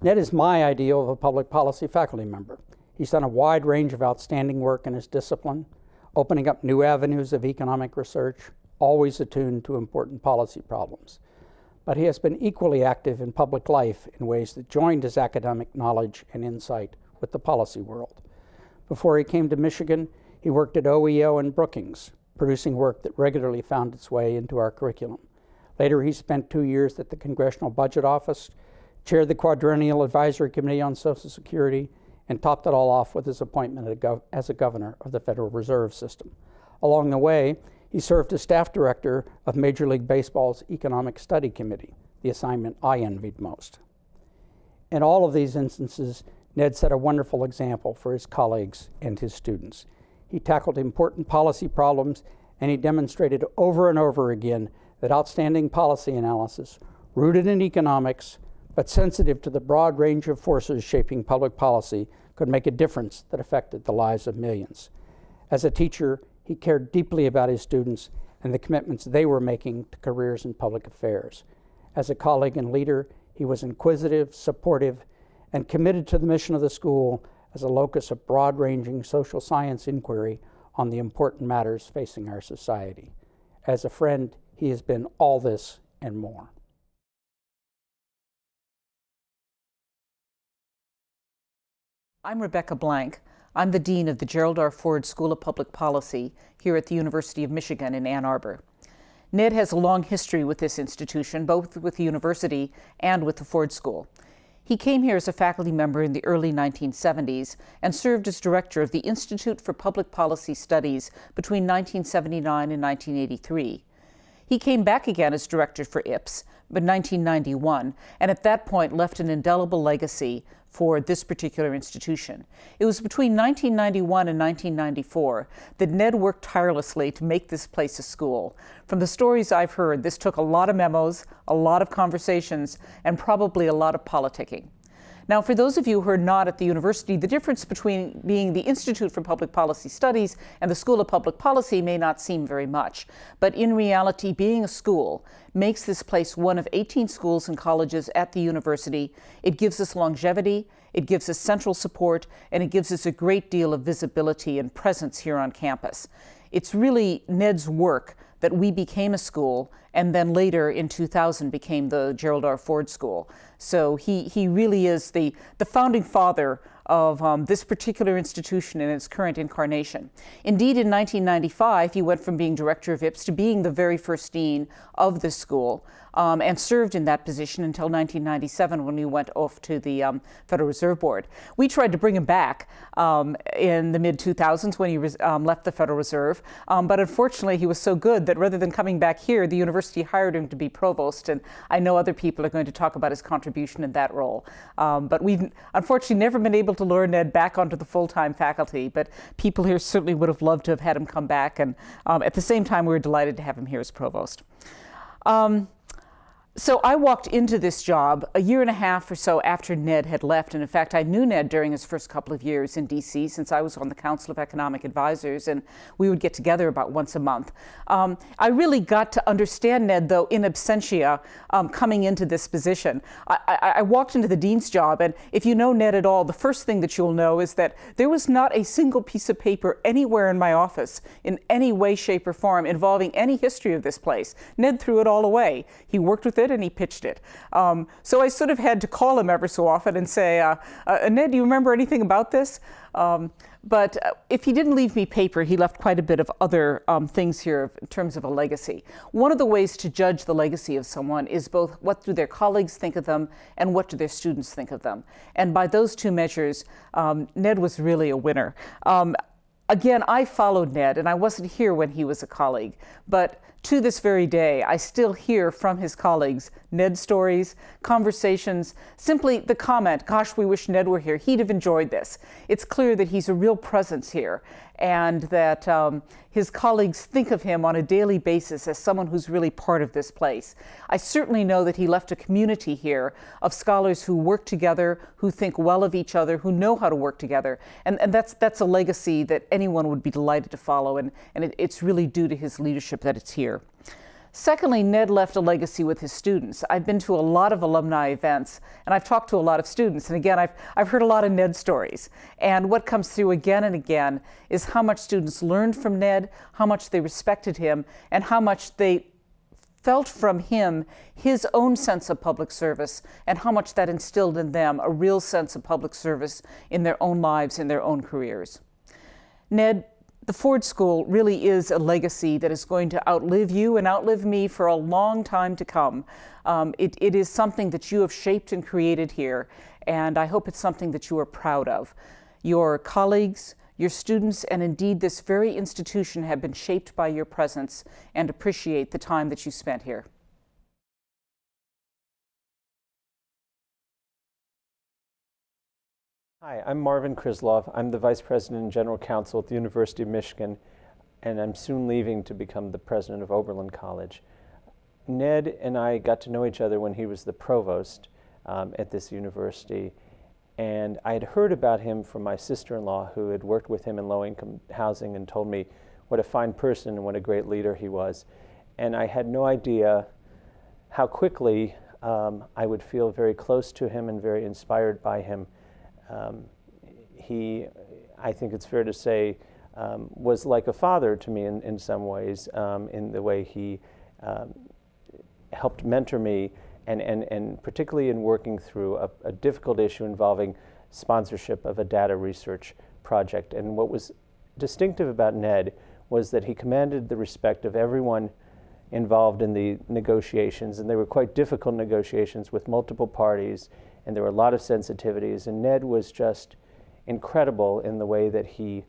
Speaker 9: Ned is my ideal of a public policy faculty member. He's done a wide range of outstanding work in his discipline, opening up new avenues of economic research, always attuned to important policy problems but he has been equally active in public life in ways that joined his academic knowledge and insight with the policy world. Before he came to Michigan, he worked at OEO and Brookings, producing work that regularly found its way into our curriculum. Later, he spent two years at the Congressional Budget Office, chaired the Quadrennial Advisory Committee on Social Security, and topped it all off with his appointment as a governor of the Federal Reserve System. Along the way, he served as staff director of Major League Baseball's Economic Study Committee, the assignment I envied most. In all of these instances, Ned set a wonderful example for his colleagues and his students. He tackled important policy problems and he demonstrated over and over again that outstanding policy analysis, rooted in economics but sensitive to the broad range of forces shaping public policy, could make a difference that affected the lives of millions. As a teacher, he cared deeply about his students and the commitments they were making to careers in public affairs. As a colleague and leader, he was inquisitive, supportive, and committed to the mission of the school as a locus of broad ranging social science inquiry on the important matters facing our society. As a friend, he has been all this and more.
Speaker 10: I'm Rebecca Blank. I'm the Dean of the Gerald R. Ford School of Public Policy here at the University of Michigan in Ann Arbor. Ned has a long history with this institution, both with the university and with the Ford School. He came here as a faculty member in the early 1970s and served as director of the Institute for Public Policy Studies between 1979 and 1983. He came back again as director for IPS in 1991, and at that point left an indelible legacy for this particular institution. It was between 1991 and 1994 that Ned worked tirelessly to make this place a school. From the stories I've heard, this took a lot of memos, a lot of conversations, and probably a lot of politicking. Now, for those of you who are not at the university, the difference between being the Institute for Public Policy Studies and the School of Public Policy may not seem very much. But in reality, being a school makes this place one of 18 schools and colleges at the university. It gives us longevity, it gives us central support, and it gives us a great deal of visibility and presence here on campus. it's really Ned's work that we became a school and then later in 2000 became the Gerald R. Ford School. So he, he really is the, the founding father of um, this particular institution in its current incarnation. Indeed, in 1995, he went from being director of IPS to being the very first dean of the school um, and served in that position until 1997 when he went off to the um, Federal Reserve Board. We tried to bring him back um, in the mid 2000s when he um, left the Federal Reserve, um, but unfortunately he was so good that rather than coming back here, the university hired him to be provost, and I know other people are going to talk about his contribution in that role. Um, but we've unfortunately never been able to lure Ned back onto the full-time faculty, but people here certainly would have loved to have had him come back, and at the same time, we were delighted to have him here as provost. Um, so I walked into this job a year and a half or so after Ned had left. And in fact, I knew Ned during his first couple of years in DC since I was on the Council of Economic Advisors and we would get together about once a month. Um, I really got to understand Ned, though, in absentia um, coming into this position. I, I, I, walked into the dean's job, and if you know Ned at all, the first thing that you'll know is that there was not a single piece of paper anywhere in my office in any way, shape, or form involving any history of this place. Ned threw it all away. He worked with it and he pitched it. Um, so I sort of had to call him ever so often and say, uh, uh, Ned, do you remember anything about this? Um, but uh, if he didn't leave me paper, he left quite a bit of other um, things here in terms of a legacy. One of the ways to judge the legacy of someone is both what do their colleagues think of them and what do their students think of them. And by those two measures, um, Ned was really a winner. Um, again, I followed Ned, and I wasn't here when he was a colleague, but to this very day, I still hear from his colleagues Ned stories, conversations, simply the comment, gosh, we wish Ned were here. He'd have enjoyed this. It's clear that he's a real presence here and that um, his colleagues think of him on a daily basis as someone who's really part of this place. I certainly know that he left a community here of scholars who work together, who think well of each other, who know how to work together. And, and that's, that's a legacy that anyone would be delighted to follow, and, and it, it's really due to his leadership that it's here. Secondly, Ned left a legacy with his students. I've been to a lot of alumni events and I've talked to a lot of students. And again, I've, I've heard a lot of Ned stories. And what comes through again and again is how much students learned from Ned, how much they respected him, and how much they felt from him his own sense of public service and how much that instilled in them a real sense of public service in their own lives, in their own careers. Ned the Ford School really is a legacy that is going to outlive you and outlive me for a long time to come. Um, it, it is something that you have shaped and created here, and I hope it's something that you are proud of. Your colleagues, your students, and indeed this very institution have been shaped by your presence and appreciate the time that you spent here.
Speaker 11: Hi, I'm Marvin Krislov. I'm the Vice President and General Counsel at the University of Michigan, and I'm soon leaving to become the President of Oberlin College. Ned and I got to know each other when he was the provost um, at this university, and I had heard about him from my sister-in-law who had worked with him in low-income housing and told me what a fine person and what a great leader he was. And I had no idea how quickly um, I would feel very close to him and very inspired by him um, he, I think it's fair to say, um, was like a father to me in, in some ways, um, in the way he um, helped mentor me, and, and, and particularly in working through a, a, difficult issue involving sponsorship of a data research project. And what was distinctive about Ned was that he commanded the respect of everyone involved in the negotiations, and they were quite difficult negotiations with multiple parties and there were a lot of sensitivities. And Ned was just incredible in the way that he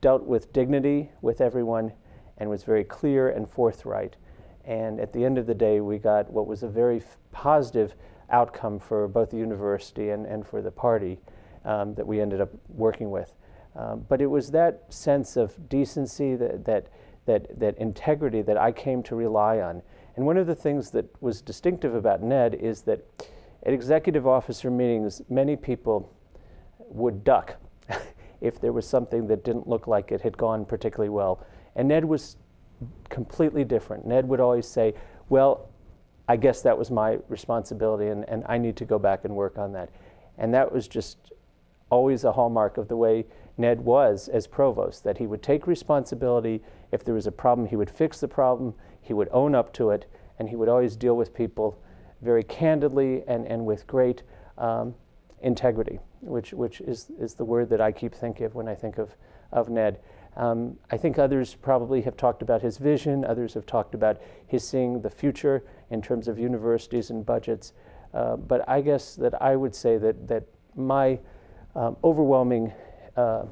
Speaker 11: dealt with dignity with everyone and was very clear and forthright. And at the end of the day, we got what was a very positive outcome for both the university and, and for the party um, that we ended up working with. Um, but it was that sense of decency, that, that, that, that integrity that I came to rely on. And one of the things that was distinctive about Ned is that at executive officer meetings, many people would duck if there was something that didn't look like it had gone particularly well. And Ned was completely different. Ned would always say, Well, I guess that was my responsibility, and, and I need to go back and work on that. And that was just always a hallmark of the way Ned was as provost, that he would take responsibility. If there was a problem, he would fix the problem, he would own up to it, and he would always deal with people very candidly and, and with great um, integrity, which, which is, is the word that I keep thinking of when I think of, of Ned. Um, I think others probably have talked about his vision, others have talked about his seeing the future in terms of universities and budgets. Uh, but I guess that I would say that, that my um, overwhelming uh,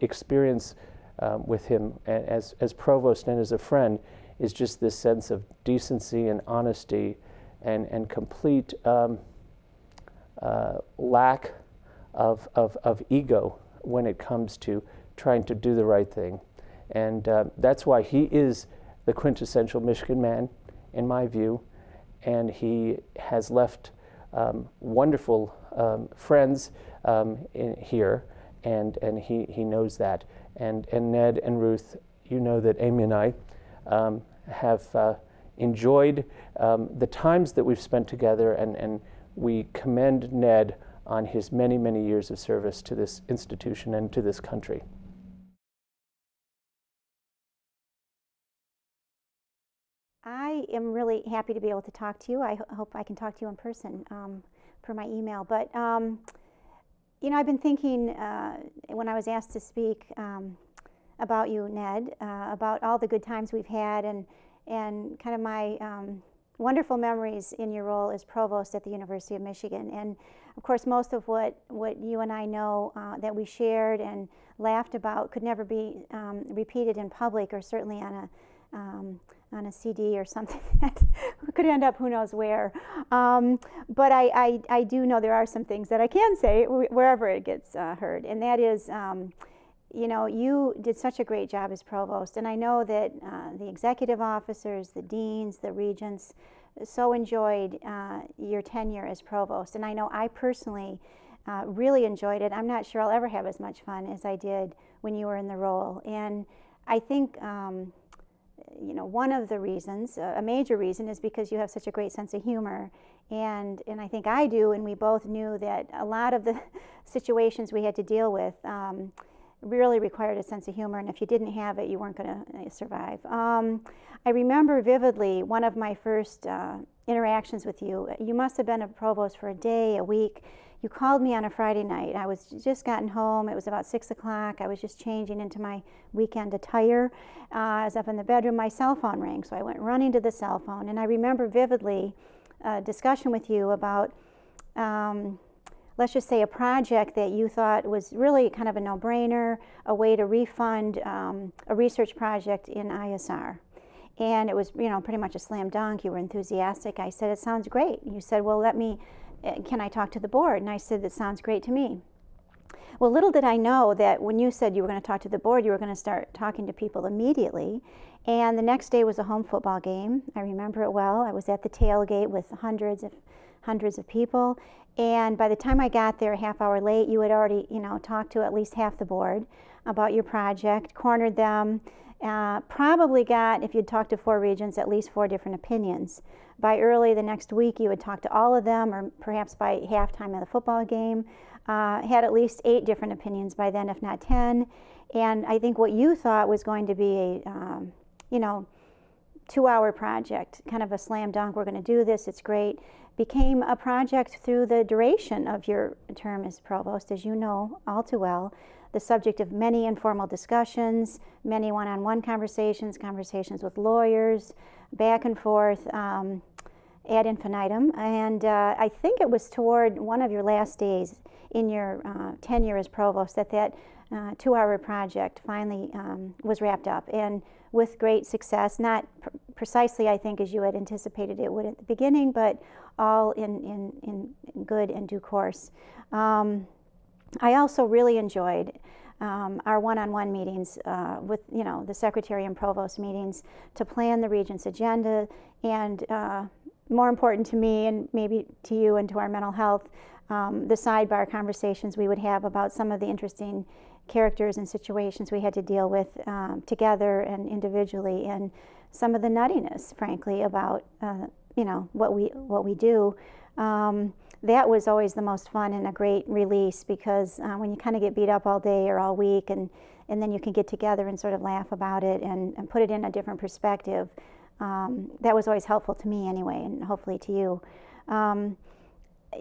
Speaker 11: experience um, with him as, as provost and as a friend is just this sense of decency and honesty and, and complete um, uh, lack of, of, of ego when it comes to trying to do the right thing. And uh, that's why he is the quintessential Michigan man, in my view. And he has left um, wonderful um, friends um, in here, and, and he, he knows that. And, and Ned and Ruth, you know that Amy and I um, have uh, enjoyed um, the times that we've spent together, and, and we commend Ned on his many, many years of service to this institution and to this country.
Speaker 12: I am really happy to be able to talk to you. I ho hope I can talk to you in person um, my email. But, um, you know, I've been thinking uh, when I was asked to speak um, about you, Ned, uh, about all the good times we've had and, and kind of my um, wonderful memories in your role as provost at the University of Michigan. And of course, most of what, what you and I know uh, that we shared and laughed about could never be um, repeated in public or certainly on a um, on a CD or something that could end up who knows where. Um, but I, I, I, do know there are some things that I can say wherever it gets uh, heard, and that is, um, you know, you did such a great job as provost, and I know that uh, the executive officers, the deans, the regents, so enjoyed uh, your tenure as provost, and I know I personally. Uh, really enjoyed it. I'm not sure I'll ever have as much fun as I did when you were in the role. And I think um, you know, one of the reasons, uh, a major reason, is because you have such a great sense of humor. And, and I think I do, and we both knew that a lot of the situations we had to deal with um, really required a sense of humor, and if you didn't have it, you weren't going to uh, survive. Um, I remember vividly one of my first uh, interactions with you. You must have been a provost for a day, a week you called me on a Friday night. I was just gotten home. It was about six o'clock. I was just changing into my weekend attire. Uh, I was up in the bedroom. My cell phone rang, so I went running to the cell phone. And I remember vividly a discussion with you about, um, let's just say, a project that you thought was really kind of a no-brainer, a way to refund um, a research project in ISR and it was you know pretty much a slam dunk you were enthusiastic i said it sounds great you said well let me uh, can I talk to the board? And I said, that sounds great to me. Well, little did I know that when you said you were going to talk to the board, you were going to start talking to people immediately. And the next day was a home football game. I remember it well. I was at the tailgate with hundreds of hundreds of people. And by the time I got there, a half hour late, you had already, you know, talked to at least half the board about your project, cornered them, uh, probably got, if you'd talked to four regents, at least four different opinions. By early the next week, you would talk to all of them, or perhaps by halftime of the football game. Uh, had at least eight different opinions by then, if not 10. And I think what you thought was going to be a, um, you know, two hour project, kind of a slam dunk, we're going to do this, it's great, became a project through the duration of your term as provost, as you know all too well the subject of many informal discussions, many one on one conversations, conversations with lawyers, back and forth um, ad infinitum. And uh, I think it was toward one of your last days in your uh, tenure as provost that that uh, two hour project finally um, was wrapped up. And with great success, not pr precisely, I think, as you had anticipated it would at the beginning, but all in, in, in good and due course. Um, I also really enjoyed um, our one-on-one meetings uh, with, you know, the secretary and provost meetings to plan the regent's agenda, and uh, more important to me and maybe to you and to our mental health, um, the sidebar conversations we would have about some of the interesting characters and situations we had to deal with um, together and individually, and some of the nuttiness, frankly, about uh, you know what we what we do. Um, that was always the most fun and a great release because uh, when you kind of get beat up all day or all week and, and then you can get together and sort of laugh about it and, and put it in a different perspective, um, that was always helpful to me anyway and hopefully to you. Um,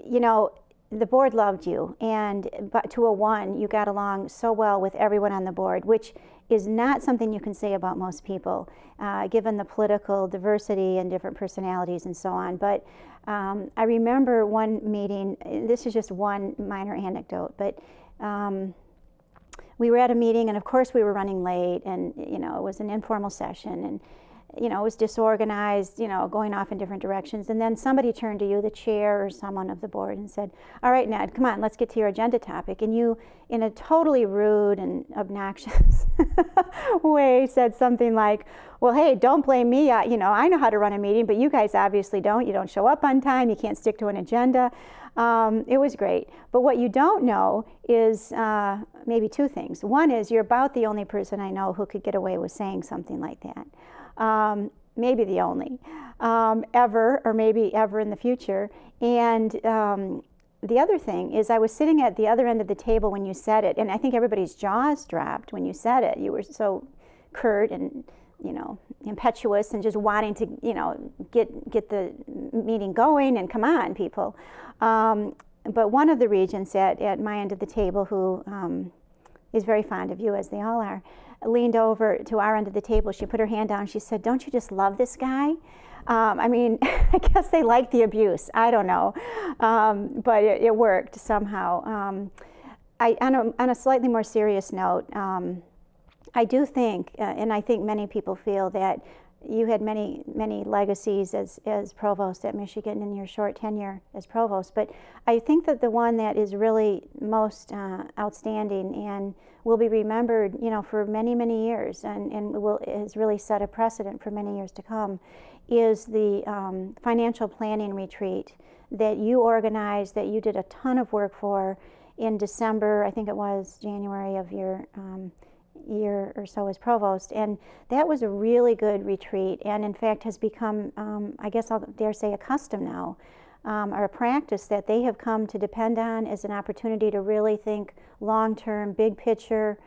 Speaker 12: you know, the board loved you, and but to a one, you got along so well with everyone on the board, which is not something you can say about most people, uh, given the political diversity and different personalities and so on. But um, I remember one meeting, this is just one minor anecdote, but um, we were at a meeting, and of course we were running late, and you know it was an informal session, and you know, it was disorganized, you know, going off in different directions. And then somebody turned to you, the chair or someone of the board, and said, All right, Ned, come on, let's get to your agenda topic. And you, in a totally rude and obnoxious way, said something like, Well, hey, don't blame me. I, you know, I know how to run a meeting, but you guys obviously don't. You don't show up on time, you can't stick to an agenda. Um, it was great. But what you don't know is uh, maybe two things. One is you're about the only person I know who could get away with saying something like that um, maybe the only, um, ever, or maybe ever in the future. And um, the other thing is, I was sitting at the other end of the table when you said it, and I think everybody's jaws dropped when you said it. You were so curt and you know impetuous and just wanting to you know get get the meeting going and come on people. Um, but one of the regents at, at my end of the table who um, is very fond of you, as they all are, leaned over to our end of the table. She put her hand down. She said, Don't you just love this guy? Um, I mean, I guess they like the abuse. I don't know. Um, but it, it, worked somehow. Um, I, on, a, on, a, slightly more serious note, um, I do think, uh, and I think many people feel that you had many, many legacies as, as provost at Michigan in your short tenure as provost, but I think that the one that is really most uh, outstanding and will be remembered, you know, for many, many years and, and will, has really set a precedent for many years to come is the um, financial planning retreat that you organized, that you did a ton of work for in December, I think it was January of your um, year or so as provost. And that was a really good retreat, and in fact has become, um, I guess I'll dare say, a custom now, um, or a practice that they have come to depend on as an opportunity to really think long term, big picture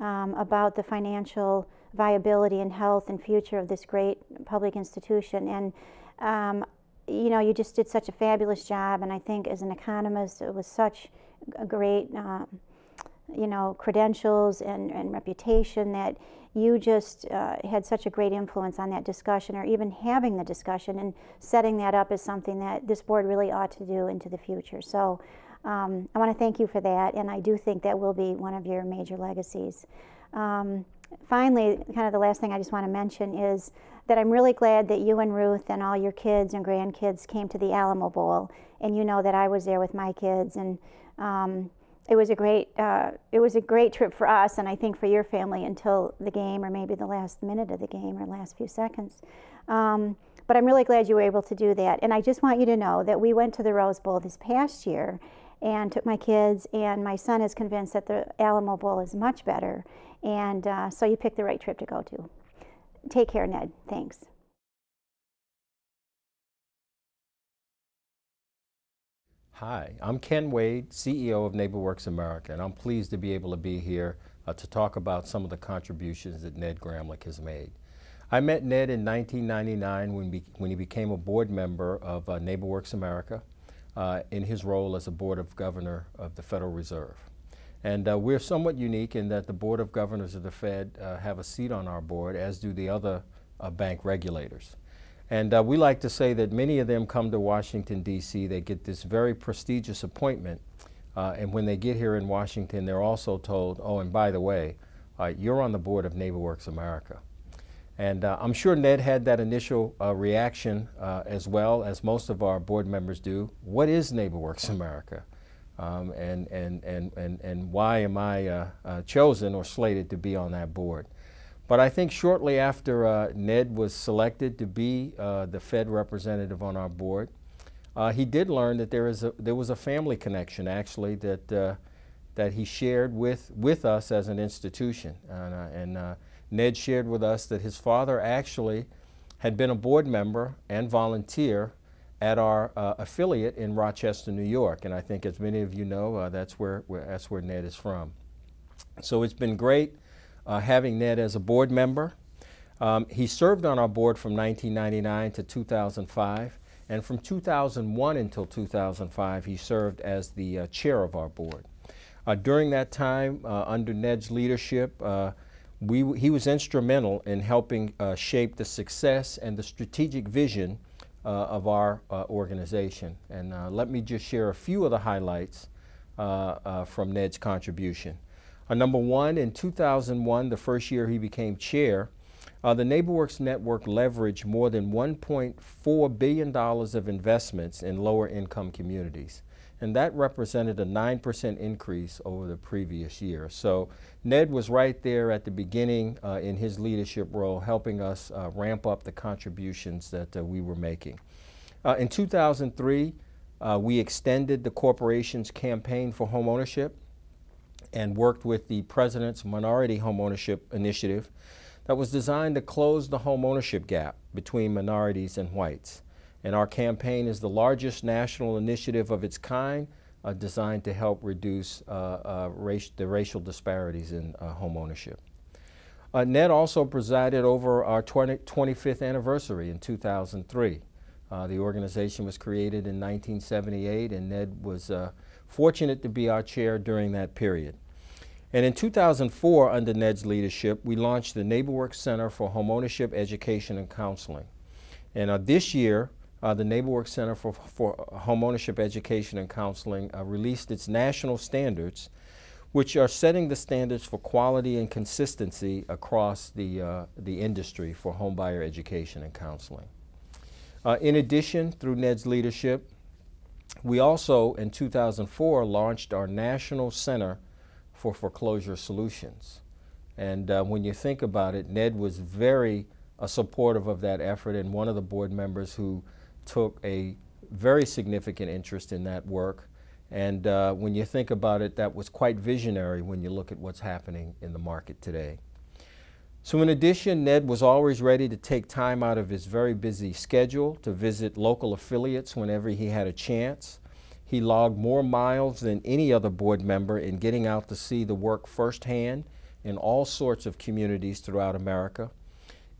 Speaker 12: um, about the financial viability and health and future of this great public institution. And um, you know, you just did such a fabulous job, and I think as an economist, it was such a great. Uh, you know, credentials and, and reputation that you just uh, had such a great influence on that discussion or even having the discussion and setting that up is something that this board really ought to do into the future. So um, I want to thank you for that, and I do think that will be one of your major legacies. Um, finally, kind of the last thing I just want to mention is that I'm really glad that you and Ruth and all your kids and grandkids came to the Alamo Bowl, and you know that I was there with my kids, and um, it was a great uh, it was a great trip for us and I think for your family until the game or maybe the last minute of the game or last few seconds. Um, but I'm really glad you were able to do that. And I just want you to know that we went to the Rose Bowl this past year and took my kids, and my son is convinced that the Alamo Bowl is much better. And uh, so you picked the right trip to go to. Take care, Ned. Thanks.
Speaker 13: Hi, I'm Ken Wade, CEO of NeighborWorks America, and I'm pleased to be able to be here uh, to talk about some of the contributions that Ned Gramlich has made. I met Ned in 1999 when, be, when he became a board member of uh, NeighborWorks America uh, in his role as a Board of Governor of the Federal Reserve. And uh, we're somewhat unique in that the Board of Governors of the Fed uh, have a seat on our board, as do the other uh, bank regulators. And uh, we like to say that many of them come to Washington, D.C., they get this very prestigious appointment, uh, and when they get here in Washington, they're also told, oh, and by the way, uh, you're on the board of NeighborWorks America. And uh, I'm sure Ned had that initial uh, reaction uh, as well as most of our board members do. What is NeighborWorks America? Um, and, and, and, and, and why am I chosen or slated to be on that board? But I think shortly after uh, Ned was selected to be uh, the Fed representative on our board, uh, he did learn that there, is a, there was a family connection actually that, uh, that he shared with, with us as an institution. And, uh, and uh, Ned shared with us that his father actually had been a board member and volunteer at our affiliate in Rochester, New York. And I think, as many of you know, that's, where, where, that's where Ned is from. So it's been great uh, having Ned as a board member. Um, he served on our board from 1999 to 2005. And from 2001 until 2005, he served as the uh, chair of our board. Uh, during that time, uh, under Ned's leadership, we, he was instrumental in helping shape the success and the strategic vision uh, of our uh, organization. And uh, let me just share a few of the highlights from Ned's contribution. Number one, in 2001, the first year he became chair, uh, the NeighborWorks network leveraged more than $1.4 billion of investments in lower income communities and that represented a 9% increase over the previous year. So Ned was right there at the beginning uh, in his leadership role, helping us uh, ramp up the contributions that uh, we were making. Uh, in 2003, uh, we extended the corporation's campaign for homeownership and worked with the President's Minority Homeownership Initiative that was designed to close the homeownership gap between minorities and whites. And our campaign is the largest national initiative of its kind uh, designed to help reduce uh, uh, the racial disparities in uh, home ownership. Uh, Ned also presided over our 20, 25th anniversary in 2003. Uh, the organization was created in 1978 and Ned was fortunate to be our chair during that period. And in 2004, under Ned's leadership, we launched the NeighborWorks Center for Homeownership Education and Counseling. And uh, this year, uh, the NeighborWorks Center for, for Homeownership Education and Counseling uh, released its national standards, which are setting the standards for quality and consistency across the, uh, the industry for homebuyer education and counseling. Uh, in addition, through Ned's leadership, we also, in 2004, launched our National Center for Foreclosure Solutions. And uh, when you think about it, Ned was very uh, supportive of that effort and one of the board members who took a very significant interest in that work. And uh, when you think about it, that was quite visionary when you look at what's happening in the market today. So in addition, Ned was always ready to take time out of his very busy schedule to visit local affiliates whenever he had a chance. He logged more miles than any other board member in getting out to see the work firsthand in all sorts of communities throughout America,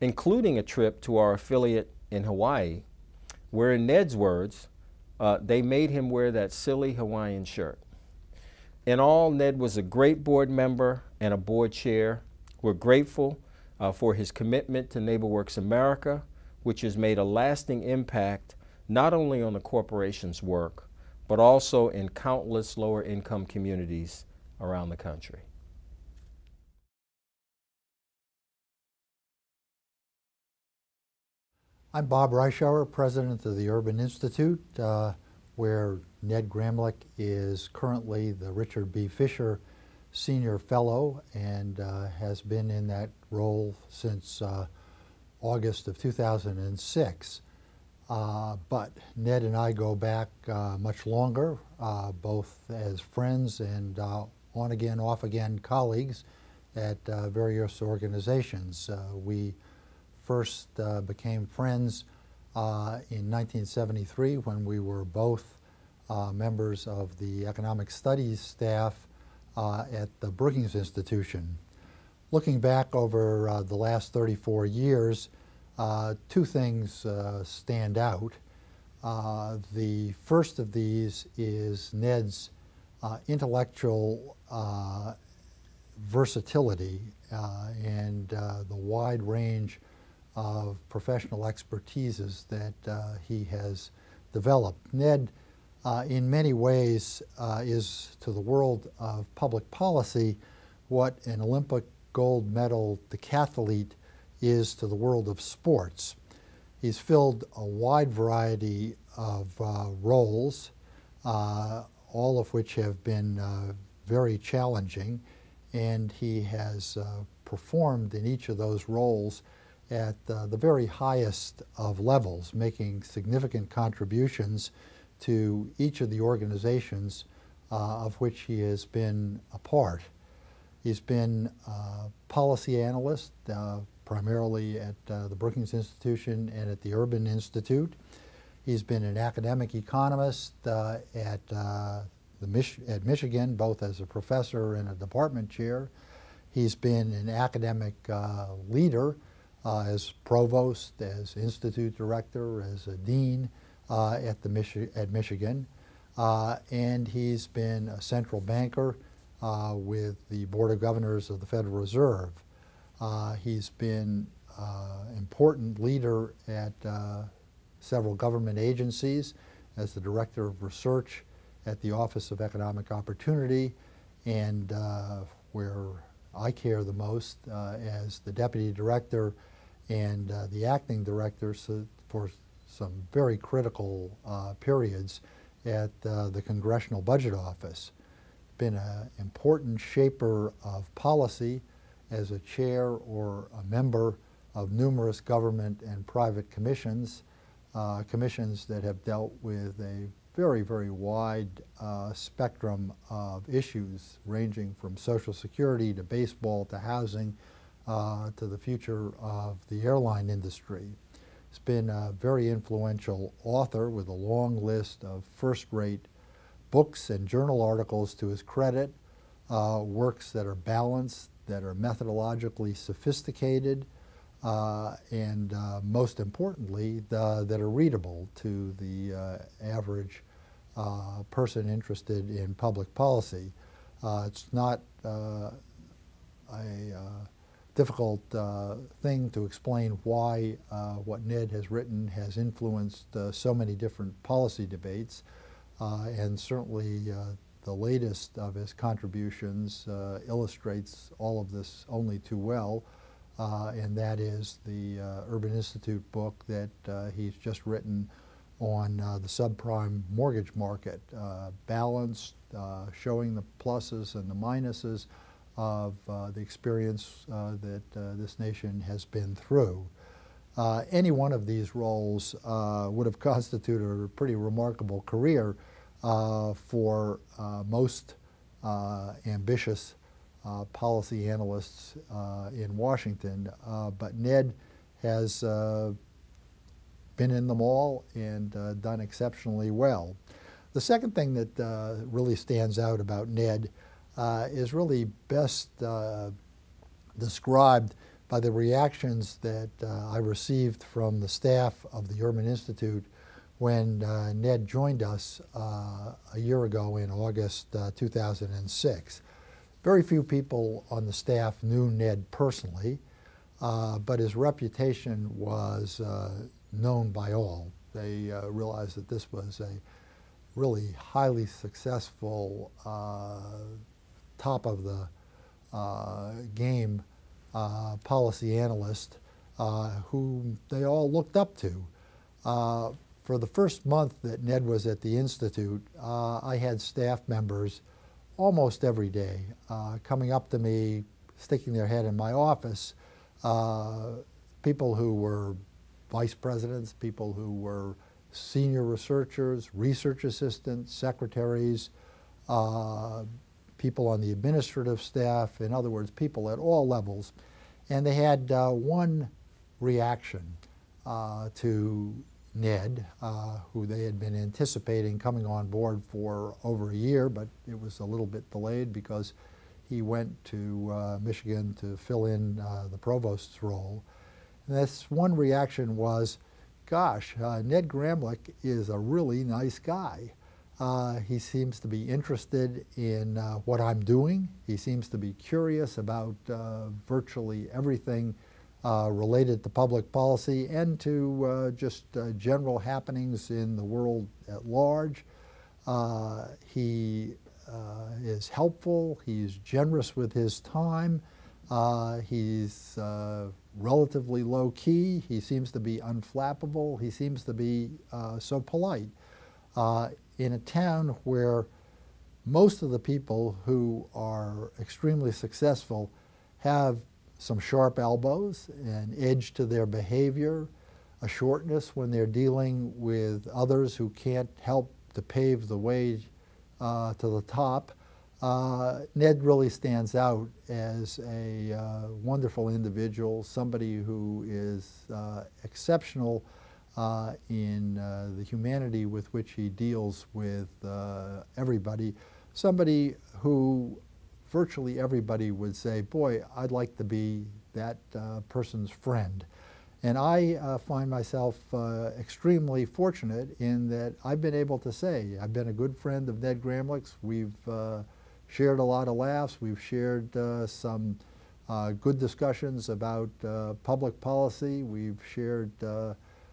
Speaker 13: including a trip to our affiliate in Hawaii where in Ned's words, uh, they made him wear that silly Hawaiian shirt. In all, Ned was a great board member and a board chair. We're grateful uh, for his commitment to NeighborWorks America, which has made a lasting impact not only on the corporation's work, but also in countless lower income communities around the country.
Speaker 14: I'm Bob Reischauer, president of the Urban Institute, uh, where Ned Gramlich is currently the Richard B. Fisher Senior Fellow and uh, has been in that role since uh, August of 2006. Uh, but Ned and I go back uh, much longer, uh, both as friends and on again, off again colleagues at various organizations. we first uh, became friends uh, in 1973 when we were both uh, members of the economic studies staff uh, at the Brookings Institution. Looking back over uh, the last 34 years, uh, two things stand out. the first of these is Ned's intellectual versatility and the wide range of professional expertises that uh, he has developed. Ned, uh, in many ways, uh, is to the world of public policy what an Olympic gold medal decathlete is to the world of sports. He's filled a wide variety of uh, roles, uh, all of which have been uh, very challenging, and he has performed in each of those roles at uh, the very highest of levels, making significant contributions to each of the organizations uh, of which he has been a part. He's been a policy analyst uh, primarily at uh, the Brookings Institution and at the Urban Institute. He's been an academic economist uh, at, uh, the Mich at Michigan, both as a professor and a department chair. He's been an academic uh, leader uh, as provost, as institute director, as a dean uh, at, the Michi at Michigan. And he's been a central banker with the Board of Governors of the Federal Reserve. He's been an important leader at several government agencies as the Director of Research at the Office of Economic Opportunity and uh, where I care the most uh, as the Deputy Director and uh, the Acting Director so for some very critical uh, periods at uh, the Congressional Budget Office. Been an important shaper of policy as a chair or a member of numerous government and private commissions uh, commissions that have dealt with a very, very wide uh, spectrum of issues ranging from Social Security to baseball to housing uh, to the future of the airline industry. He's been a very influential author with a long list of first-rate books and journal articles to his credit, uh, works that are balanced, that are methodologically sophisticated, uh, and uh, most importantly, the, that are readable to the uh, average uh, person interested in public policy. Uh, it's not uh, a difficult thing to explain why what Ned has written has influenced so many different policy debates, and certainly the latest of his contributions illustrates all of this only too well uh, and that is the uh, Urban Institute book that uh, he's just written on uh, the subprime mortgage market, uh, balanced, uh, showing the pluses and the minuses of the experience that this nation has been through. any one of these roles would have constituted a pretty remarkable career for most ambitious uh, policy analysts uh, in Washington. Uh, but Ned has uh, been in them all and uh, done exceptionally well. The second thing that uh, really stands out about Ned is really best described by the reactions that I received from the staff of the Urban Institute when Ned joined us a year ago in August 2006. Very few people on the staff knew Ned personally, uh, but his reputation was uh, known by all. They uh, realized that this was a really highly successful, uh, top of the uh, game uh, policy analyst whom they all looked up to. For the first month that Ned was at the Institute, I had staff members almost every day, uh, coming up to me, sticking their head in my office, uh, people who were vice presidents, people who were senior researchers, research assistants, secretaries, uh, people on the administrative staff, in other words, people at all levels. And they had uh, one reaction uh, to Ned, uh, who they had been anticipating coming on board for over a year, but it was a little bit delayed because he went to uh, Michigan to fill in uh, the provost's role. And this one reaction was, gosh, uh, Ned Gramlich is a really nice guy. Uh, he seems to be interested in uh, what I'm doing. He seems to be curious about virtually everything uh, related to public policy and to uh, just uh, general happenings in the world at large. Uh, he uh, is helpful, he's generous with his time, uh, he's relatively low key, he seems to be unflappable, he seems to be so polite. in a town where most of the people who are extremely successful have some sharp elbows, an edge to their behavior, a shortness when they're dealing with others who can't help to pave the way uh, to the top. Uh, Ned really stands out as a uh, wonderful individual, somebody who is uh, exceptional uh, in uh, the humanity with which he deals with everybody. Somebody who virtually everybody would say, boy, I'd like to be that uh, person's friend. And I uh, find myself uh, extremely fortunate in that I've been able to say, I've been a good friend of Ned Gramlich's. We've uh, shared a lot of laughs. We've shared uh, some uh, good discussions about public policy. We've shared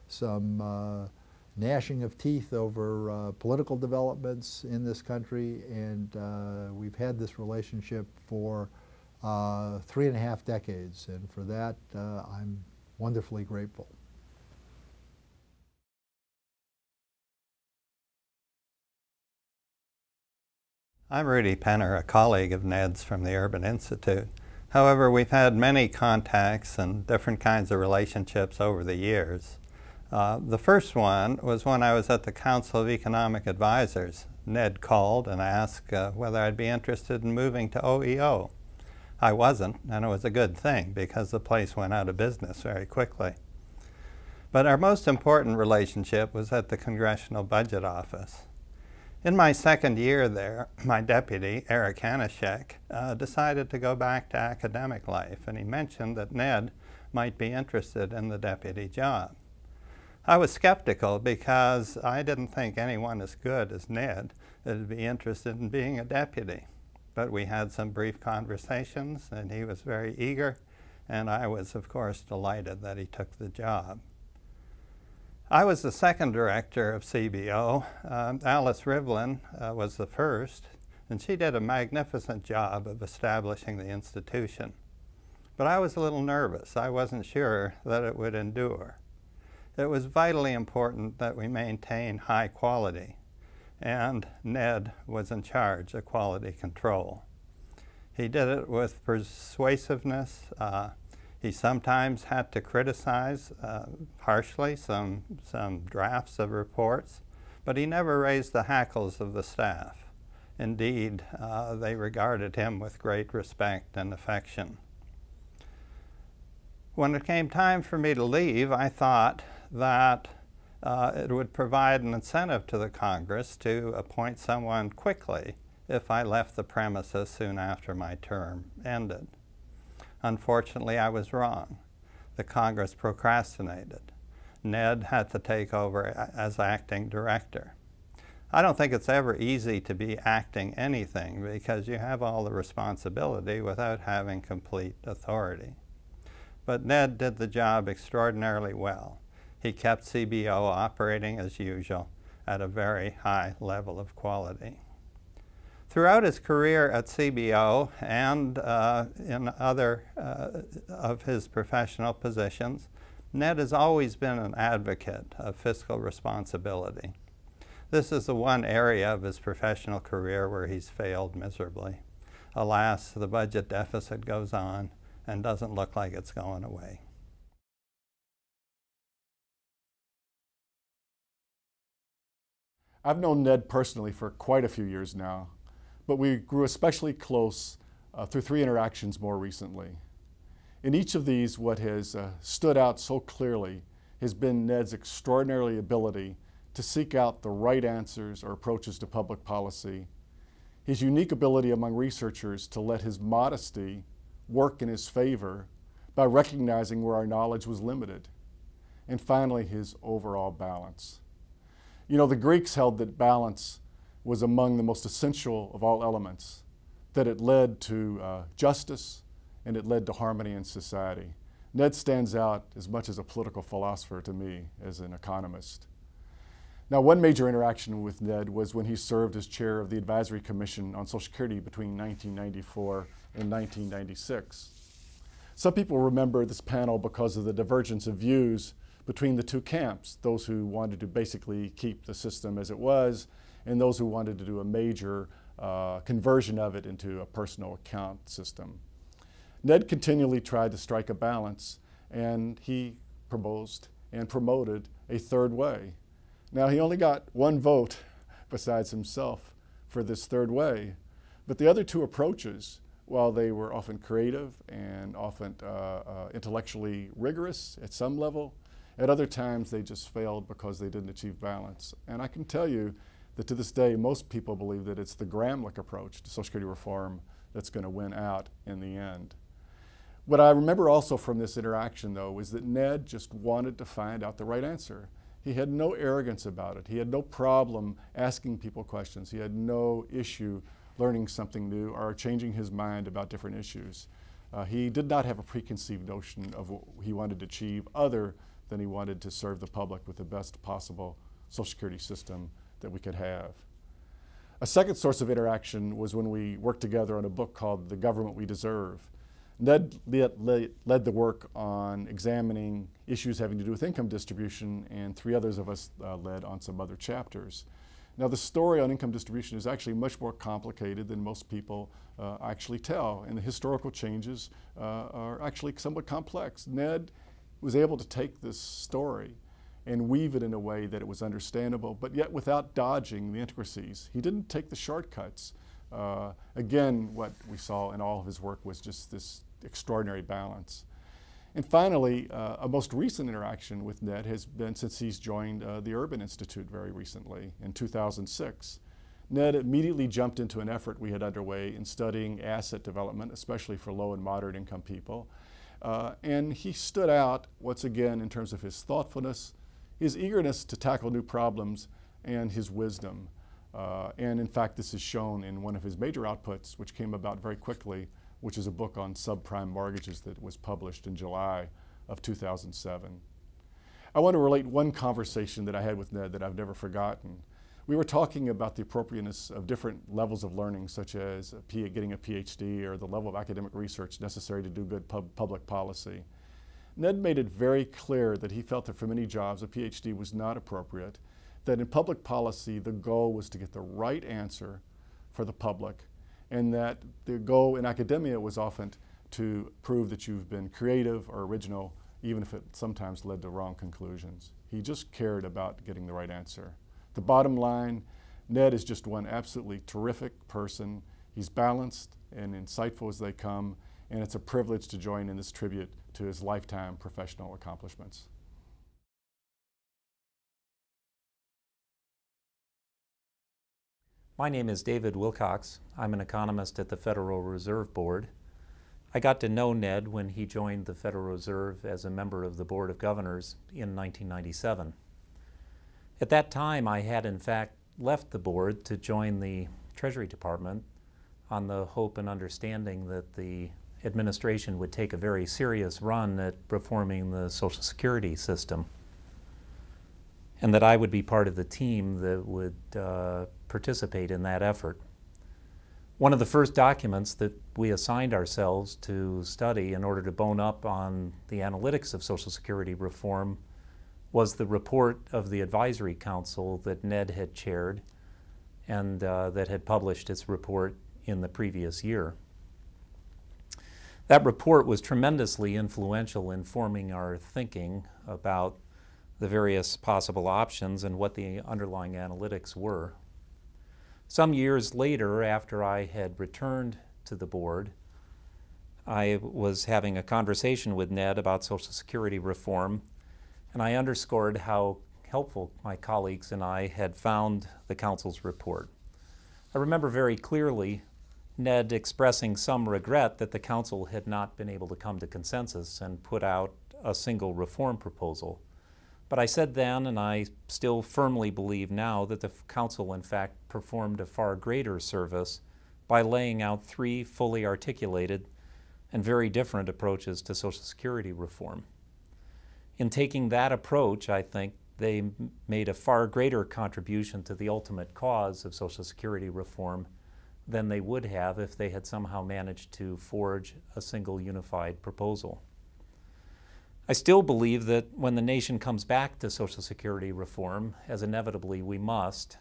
Speaker 14: some gnashing of teeth over uh, political developments in this country. And uh, we've had this relationship for uh, three and a half decades. And for that, I'm wonderfully grateful.
Speaker 15: I'm Rudy Penner, a colleague of Ned's from the Urban Institute. However, we've had many contacts and different kinds of relationships over the years. Uh, the first one was when I was at the Council of Economic Advisors. Ned called and asked uh, whether I'd be interested in moving to OEO. I wasn't, and it was a good thing because the place went out of business very quickly. But our most important relationship was at the Congressional Budget Office. In my second year there, my deputy, Eric Hanushek, uh, decided to go back to academic life, and he mentioned that Ned might be interested in the deputy job. I was skeptical because I didn't think anyone as good as Ned would be interested in being a deputy but we had some brief conversations and he was very eager and I was of course delighted that he took the job. I was the second director of CBO. Um, Alice Rivlin uh, was the first and she did a magnificent job of establishing the institution. But I was a little nervous. I wasn't sure that it would endure. It was vitally important that we maintain high quality and Ned was in charge of quality control. He did it with persuasiveness. Uh, he sometimes had to criticize uh, harshly some, some drafts of reports, but he never raised the hackles of the staff. Indeed, uh, they regarded him with great respect and affection. When it came time for me to leave, I thought that uh, it would provide an incentive to the Congress to appoint someone quickly if I left the premises soon after my term ended. Unfortunately, I was wrong. The Congress procrastinated. Ned had to take over as acting director. I don't think it's ever easy to be acting anything because you have all the responsibility without having complete authority. But Ned did the job extraordinarily well he kept CBO operating as usual at a very high level of quality. Throughout his career at CBO and uh, in other uh, of his professional positions, Ned has always been an advocate of fiscal responsibility. This is the one area of his professional career where he's failed miserably. Alas, the budget deficit goes on and doesn't look like it's going away.
Speaker 1: I've known Ned personally for quite a few years now, but we grew especially close uh, through three interactions more recently. In each of these, what has uh, stood out so clearly has been Ned's extraordinary ability to seek out the right answers or approaches to public policy, his unique ability among researchers to let his modesty work in his favor by recognizing where our knowledge was limited, and finally, his overall balance. You know, the Greeks held that balance was among the most essential of all elements, that it led to uh, justice and it led to harmony in society. Ned stands out as much as a political philosopher to me as an economist. Now, one major interaction with Ned was when he served as chair of the Advisory Commission on Social Security between 1994 and 1996. Some people remember this panel because of the divergence of views between the two camps, those who wanted to basically keep the system as it was, and those who wanted to do a major uh, conversion of it into a personal account system. Ned continually tried to strike a balance, and he proposed and promoted a third way. Now, he only got one vote besides himself for this third way, but the other two approaches, while they were often creative and often uh, uh, intellectually rigorous at some level, At other times, they just failed because they didn't achieve balance. And I can tell you that to this day, most people believe that it's the Gramlich approach to Social Security reform that's going to win out in the end. What I remember also from this interaction, though, is that Ned just wanted to find out the right answer. He had no arrogance about it. He had no problem asking people questions. He had no issue learning something new or changing his mind about different issues. Uh, he did not have a preconceived notion of what he wanted to achieve other than he wanted to serve the public with the best possible Social Security system that we could have. A second source of interaction was when we worked together on a book called The Government We Deserve. Ned led, led, the work on examining issues having to do with income distribution, and three others of us uh, led on some other chapters. Now, the story on income distribution is actually much more complicated than most people uh, actually tell, and the historical changes uh, are actually somewhat complex. Ned was able to take this story and weave it in a way that it was understandable, but yet without dodging the intricacies. He didn't take the shortcuts. Uh, again, what we saw in all of his work was just this extraordinary balance. And finally, uh, a most recent interaction with Ned has been since he's joined uh, the Urban Institute very recently in 2006. Ned immediately jumped into an effort we had underway in studying asset development, especially for low and moderate income people. Uh, and he stood out once again in terms of his thoughtfulness, his eagerness to tackle new problems, and his wisdom. Uh, and in fact, this is shown in one of his major outputs, which came about very quickly, which is a book on subprime mortgages that was published in July of 2007. I want to relate one conversation that I had with Ned that I've never forgotten. We were talking about the appropriateness of different levels of learning, such as a P getting a PhD or the level of academic research necessary to do good pub public policy. Ned made it very clear that he felt that for many jobs a PhD was not appropriate, that in public policy the goal was to get the right answer for the public and that the goal in academia was often to prove that you've been creative or original, even if it sometimes led to wrong conclusions. He just cared about getting the right answer. The bottom line, Ned is just one absolutely terrific person. He's balanced and insightful as they come, and it's a privilege to join in this tribute to his lifetime professional accomplishments.
Speaker 16: My name is David Wilcox. I'm an economist at the Federal Reserve Board. I got to know Ned when he joined the Federal Reserve as a member of the Board of Governors in 1997. At that time, I had in fact left the board to join the Treasury Department on the hope and understanding that the administration would take a very serious run at reforming the Social Security system and that I would be part of the team that would uh, participate in that effort. One of the first documents that we assigned ourselves to study in order to bone up on the analytics of Social Security reform was the report of the Advisory Council that Ned had chaired and uh, that had published its report in the previous year. That report was tremendously influential in forming our thinking about the various possible options and what the underlying analytics were. Some years later, after I had returned to the board, I was having a conversation with Ned about Social Security reform, and I underscored how helpful my colleagues and I had found the Council's report. I remember very clearly Ned expressing some regret that the Council had not been able to come to consensus and put out a single reform proposal. But I said then, and I still firmly believe now, that the Council, in fact, performed a far greater service by laying out three fully articulated and very different approaches to Social Security reform. In taking that approach, I think they made a far greater contribution to the ultimate cause of Social Security reform than they would have if they had somehow managed to forge a single unified proposal. I still believe that when the nation comes back to Social Security reform, as inevitably we must,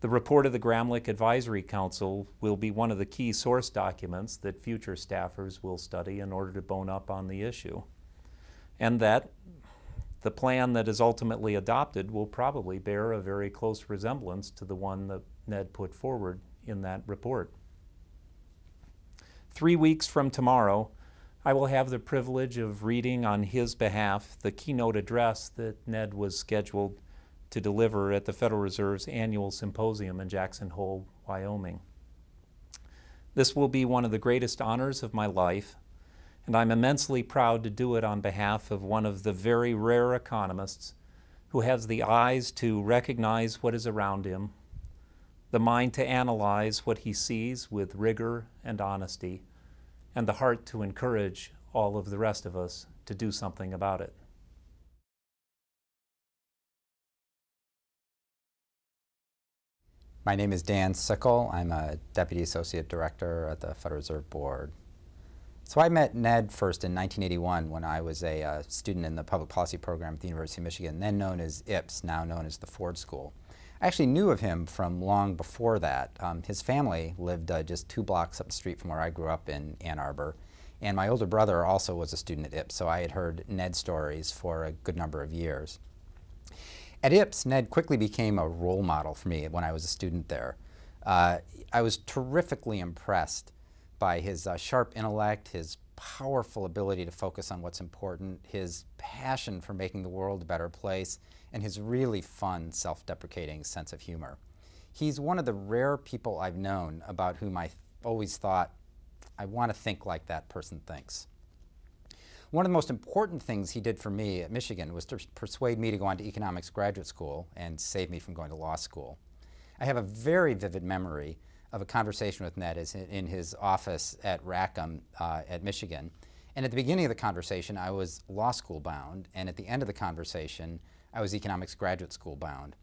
Speaker 16: the report of the Gramlich Advisory Council will be one of the key source documents that future staffers will study in order to bone up on the issue. And that the plan that is ultimately adopted will probably bear a very close resemblance to the one that Ned put forward in that report. Three weeks from tomorrow, I will have the privilege of reading on his behalf the keynote address that Ned was scheduled to deliver at the Federal Reserve's annual symposium in Jackson Hole, Wyoming. This will be one of the greatest honors of my life, and I'm immensely proud to do it on behalf of one of the very rare economists who has the eyes to recognize what is around him, the mind to analyze what he sees with rigor and honesty, and the heart to encourage all of the rest of us to do something about it.
Speaker 17: My name is Dan Sichel. I'm a Deputy Associate Director at the Federal Reserve Board. So I met Ned first in 1981 when I was a uh, student in the public policy program at the University of Michigan, then known as IPS, now known as the Ford School. I actually knew of him from long before that. Um, his family lived uh, just two blocks up the street from where I grew up in Ann Arbor. And my older brother also was a student at IPS, so I had heard Ned stories for a good number of years. At IPS, Ned quickly became a role model for me when I was a student there. Uh, I was terrifically impressed by his uh, sharp intellect, his powerful ability to focus on what's important, his passion for making the world a better place, and his really fun, self-deprecating sense of humor. He's one of the rare people I've known about whom I always thought, I want to think like that person thinks. One of the most important things he did for me at Michigan was to persuade me to go on to economics graduate school and save me from going to law school. I have a very vivid memory of a conversation with Ned is in his office at Rackham uh, at Michigan. And at the beginning of the conversation, I was law school bound, and at the end of the conversation, I was economics graduate school bound.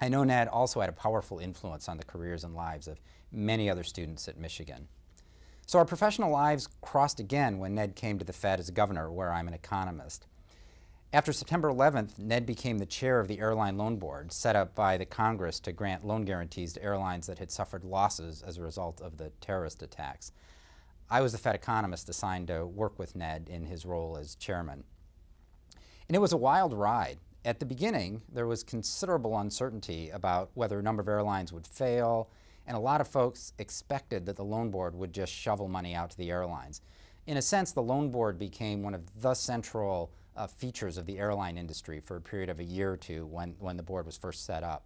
Speaker 17: I know Ned also had a powerful influence on the careers and lives of many other students at Michigan. So our professional lives crossed again when Ned came to the Fed as governor, where I'm an economist. After September 11th, Ned became the chair of the Airline Loan Board, set up by the Congress to grant loan guarantees to airlines that had suffered losses as a result of the terrorist attacks. I was the Fed economist assigned to work with Ned in his role as chairman. And it was a wild ride. At the beginning, there was considerable uncertainty about whether a number of airlines would fail, and a lot of folks expected that the loan board would just shovel money out to the airlines. In a sense, the loan board became one of the central uh, features of the airline industry for a period of a year or two when, when the board was first set up.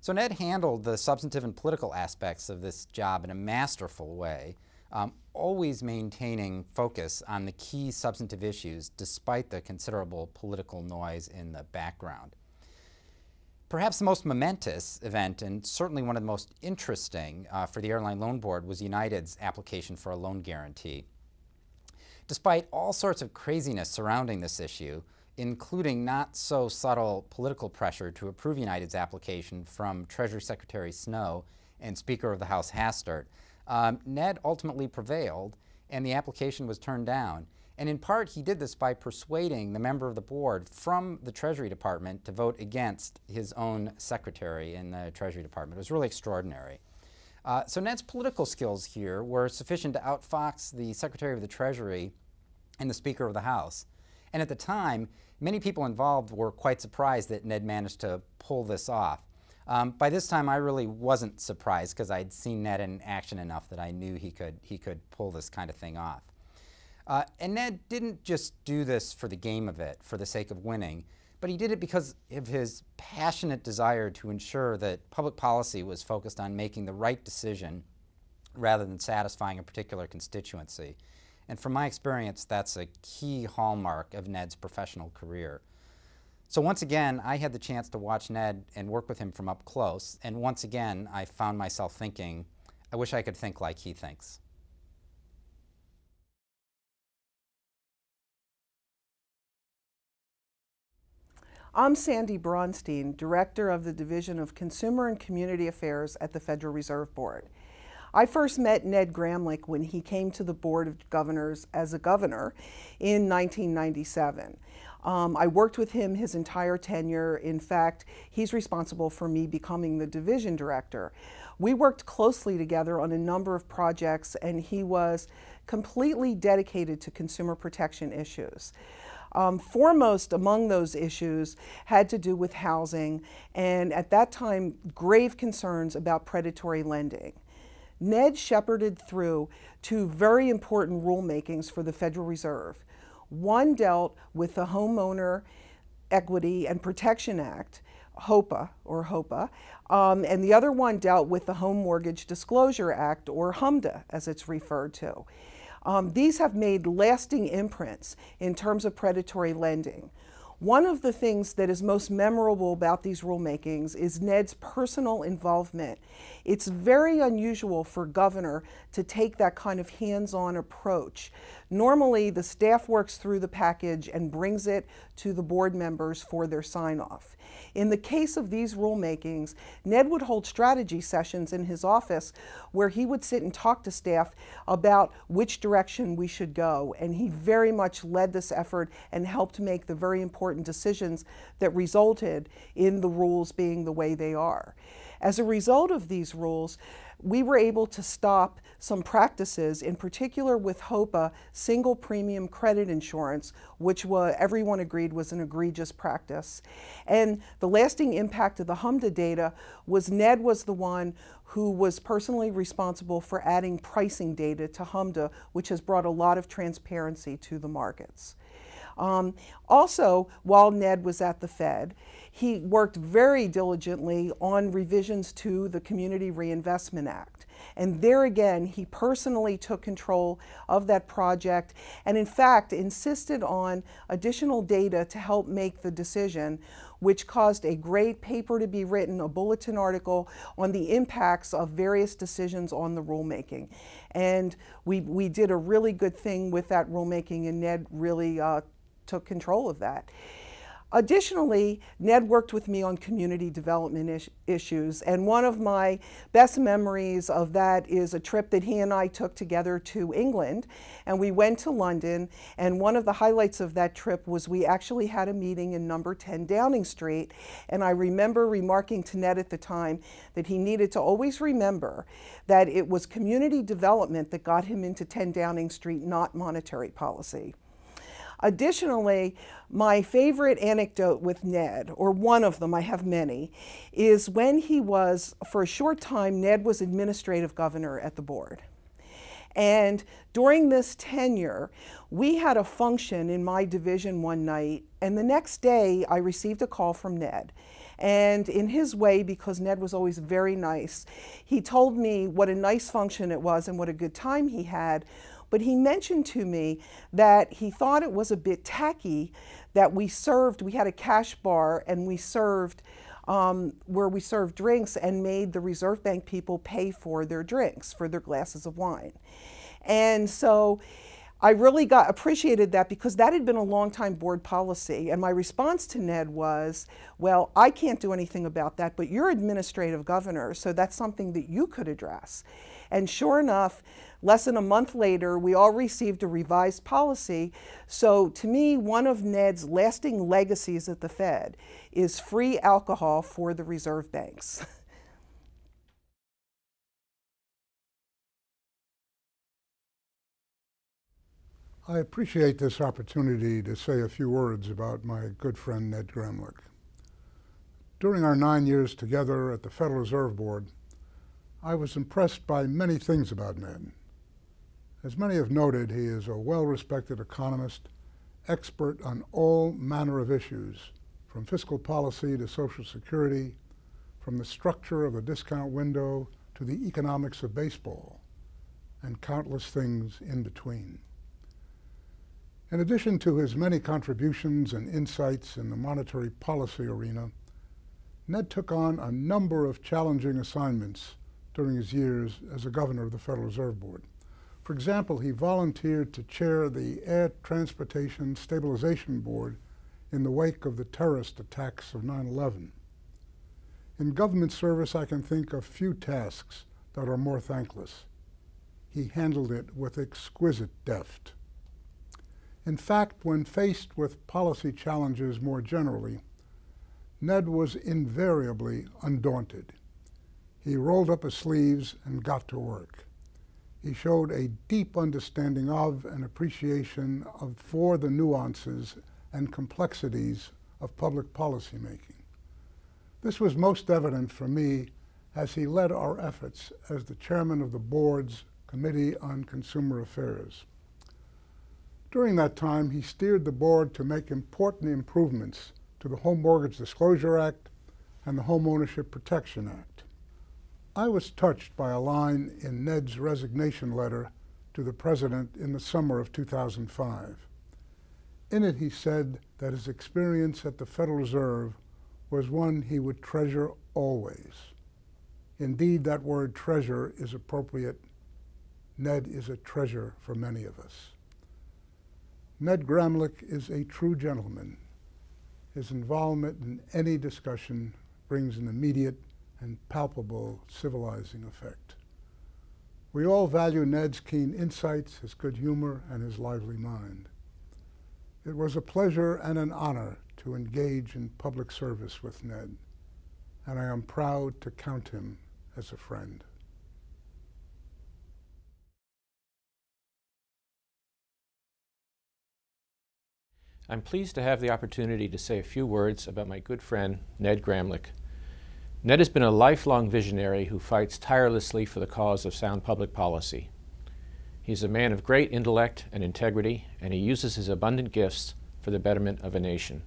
Speaker 17: So Ned handled the substantive and political aspects of this job in a masterful way, um, always maintaining focus on the key substantive issues despite the considerable political noise in the background. Perhaps the most momentous event, and certainly one of the most interesting uh, for the Airline Loan Board, was United's application for a loan guarantee. Despite all sorts of craziness surrounding this issue, including not so subtle political pressure to approve United's application from Treasury Secretary Snow and Speaker of the House Hastert, um, Ned ultimately prevailed and the application was turned down. And in part, he did this by persuading the member of the board from the Treasury Department to vote against his own secretary in the Treasury Department. It was really extraordinary. Uh, so Ned's political skills here were sufficient to outfox the Secretary of the Treasury and the Speaker of the House. And at the time, many people involved were quite surprised that Ned managed to pull this off. Um, by this time, I really wasn't surprised because I'd seen Ned in action enough that I knew he could, he could pull this kind of thing off. Uh, and Ned didn't just do this for the game of it, for the sake of winning, but he did it because of his passionate desire to ensure that public policy was focused on making the right decision rather than satisfying a particular constituency. And from my experience, that's a key hallmark of Ned's professional career. So once again, I had the chance to watch Ned and work with him from up close, and once again, I found myself thinking, I wish I could think like he thinks.
Speaker 18: I'm Sandy Braunstein, Director of the Division of Consumer and Community Affairs at the Federal Reserve Board. I first met Ned Gramlich when he came to the Board of Governors as a governor in 1997. Um, I worked with him his entire tenure. In fact, he's responsible for me becoming the division director. We worked closely together on a number of projects, and he was completely dedicated to consumer protection issues. Um, foremost among those issues had to do with housing and at that time grave concerns about predatory lending. Ned shepherded through two very important rulemakings for the Federal Reserve. One dealt with the Homeowner Equity and Protection Act, HOPA or HOPA, um, and the other one dealt with the Home Mortgage Disclosure Act or HMDA as it's referred to. Um, these have made lasting imprints in terms of predatory lending. One of the things that is most memorable about these rulemakings is Ned's personal involvement. It's very unusual for governor to take that kind of hands-on approach. Normally, the staff works through the package and brings it to the board members for their sign-off. In the case of these rulemakings, Ned would hold strategy sessions in his office where he would sit and talk to staff about which direction we should go. And he very much led this effort and helped make the very important decisions that resulted in the rules being the way they are. As a result of these rules, we were able to stop some practices, in particular with HOPA, single premium credit insurance, which was, everyone agreed was an egregious practice. And the lasting impact of the HMDA data was Ned was the one who was personally responsible for adding pricing data to HMDA, which has brought a lot of transparency to the markets. Um, also, while Ned was at the Fed, he worked very diligently on revisions to the Community Reinvestment Act. And there again, he personally took control of that project and, in fact, insisted on additional data to help make the decision, which caused a great paper to be written, a bulletin article on the impacts of various decisions on the rulemaking. And we, we did a really good thing with that rulemaking, and Ned really uh, took control of that. Additionally, Ned worked with me on community development is issues, and one of my best memories of that is a trip that he and I took together to England, and we went to London, and one of the highlights of that trip was we actually had a meeting in number 10 Downing Street, and I remember remarking to Ned at the time that he needed to always remember that it was community development that got him into 10 Downing Street, not monetary policy. Additionally, my favorite anecdote with Ned, or one of them, I have many, is when he was, for a short time, Ned was administrative governor at the board. And during this tenure, we had a function in my division one night, and the next day I received a call from Ned. And in his way, because Ned was always very nice, he told me what a nice function it was and what a good time he had, but he mentioned to me that he thought it was a bit tacky that we served, we had a cash bar and we served um, where we served drinks and made the Reserve Bank people pay for their drinks, for their glasses of wine. And so I really got appreciated that because that had been a long time board policy. And my response to Ned was, well, I can't do anything about that, but you're administrative governor, so that's something that you could address. And sure enough, less than a month later, we all received a revised policy. So to me, one of Ned's lasting legacies at the Fed is free alcohol for the reserve banks.
Speaker 19: I appreciate this opportunity to say a few words about my good friend Ned Gramlich. During our nine years together at the Federal Reserve Board, I was impressed by many things about Ned. As many have noted, he is a well-respected economist, expert on all manner of issues, from fiscal policy to Social Security, from the structure of the discount window to the economics of baseball, and countless things in between. In addition to his many contributions and insights in the monetary policy arena, Ned took on a number of challenging assignments during his years as a governor of the Federal Reserve Board. For example, he volunteered to chair the Air Transportation Stabilization Board in the wake of the terrorist attacks of 9-11. In government service, I can think of few tasks that are more thankless. He handled it with exquisite deft. In fact, when faced with policy challenges more generally, Ned was invariably undaunted. He rolled up his sleeves and got to work. He showed a deep understanding of and appreciation of, for the nuances and complexities of public policy making. This was most evident for me as he led our efforts as the chairman of the board's Committee on Consumer Affairs. During that time, he steered the board to make important improvements to the Home Mortgage Disclosure Act and the Home Ownership Protection Act. I was touched by a line in Ned's resignation letter to the president in the summer of 2005. In it, he said that his experience at the Federal Reserve was one he would treasure always. Indeed, that word treasure is appropriate. Ned is a treasure for many of us. Ned Gramlich is a true gentleman. His involvement in any discussion brings an immediate and palpable civilizing effect. We all value Ned's keen insights, his good humor, and his lively mind. It was a pleasure and an honor to engage in public service with Ned, and I am proud to count him as a friend.
Speaker 20: I'm pleased to have the opportunity to say a few words about my good friend, Ned Gramlich. Ned has been a lifelong visionary who fights tirelessly for the cause of sound public policy. He's a man of great intellect and integrity, and he uses his abundant gifts for the betterment of a nation.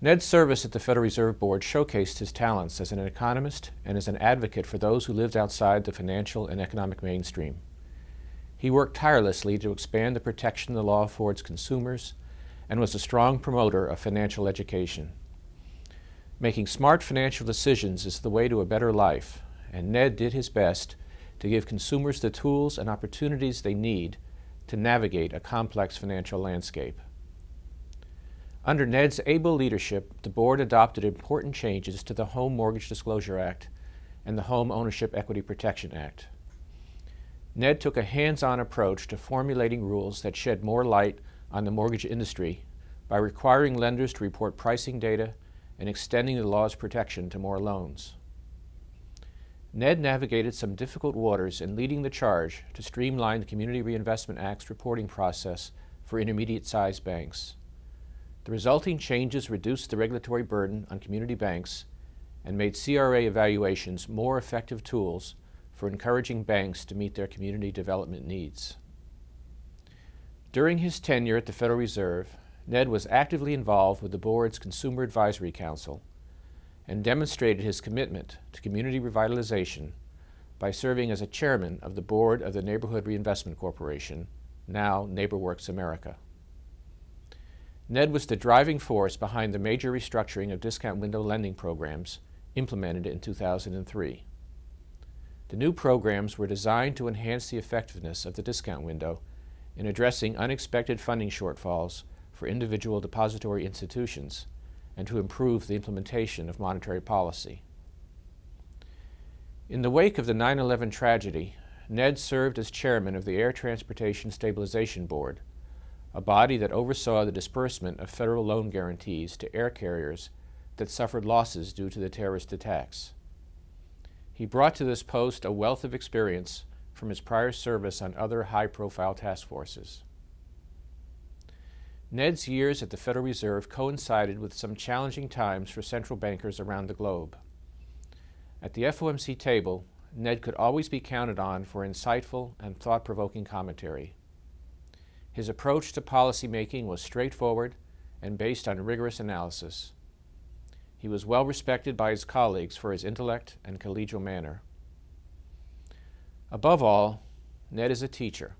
Speaker 20: Ned's service at the Federal Reserve Board showcased his talents as an economist and as an advocate for those who lived outside the financial and economic mainstream. He worked tirelessly to expand the protection the law affords consumers and was a strong promoter of financial education. Making smart financial decisions is the way to a better life, and Ned did his best to give consumers the tools and opportunities they need to navigate a complex financial landscape. Under Ned's able leadership, the board adopted important changes to the Home Mortgage Disclosure Act and the Home Ownership Equity Protection Act. Ned took a hands-on approach to formulating rules that shed more light on the mortgage industry by requiring lenders to report pricing data and extending the law's protection to more loans. Ned navigated some difficult waters in leading the charge to streamline the Community Reinvestment Act's reporting process for intermediate-sized banks. The resulting changes reduced the regulatory burden on community banks and made CRA evaluations more effective tools for encouraging banks to meet their community development needs. During his tenure at the Federal Reserve, Ned was actively involved with the board's Consumer Advisory Council and demonstrated his commitment to community revitalization by serving as a chairman of the board of the Neighborhood Reinvestment Corporation, now NeighborWorks America. Ned was the driving force behind the major restructuring of discount window lending programs implemented in 2003. The new programs were designed to enhance the effectiveness of the discount window in addressing unexpected funding shortfalls for individual depository institutions and to improve the implementation of monetary policy. In the wake of the 9-11 tragedy, Ned served as chairman of the Air Transportation Stabilization Board, a body that oversaw the disbursement of federal loan guarantees to air carriers that suffered losses due to the terrorist attacks. He brought to this post a wealth of experience from his prior service on other high-profile task forces. Ned's years at the Federal Reserve coincided with some challenging times for central bankers around the globe. At the FOMC table, Ned could always be counted on for insightful and thought-provoking commentary. His approach to policymaking was straightforward and based on rigorous analysis. He was well respected by his colleagues for his intellect and collegial manner. Above all, Ned is a teacher.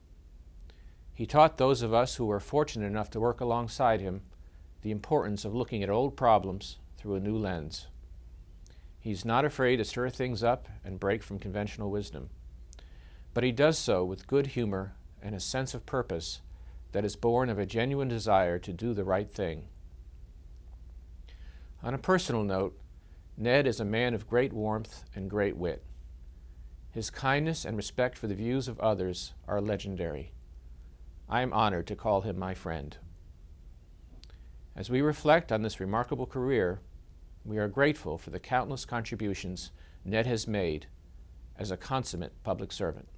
Speaker 20: He taught those of us who were fortunate enough to work alongside him the importance of looking at old problems through a new lens. He's not afraid to stir things up and break from conventional wisdom. But he does so with good humor and a sense of purpose that is born of a genuine desire to do the right thing. On a personal note, Ned is a man of great warmth and great wit. His kindness and respect for the views of others are legendary. I am honored to call him my friend. As we reflect on this remarkable career, we are grateful for the countless contributions Ned has made as a consummate public servant.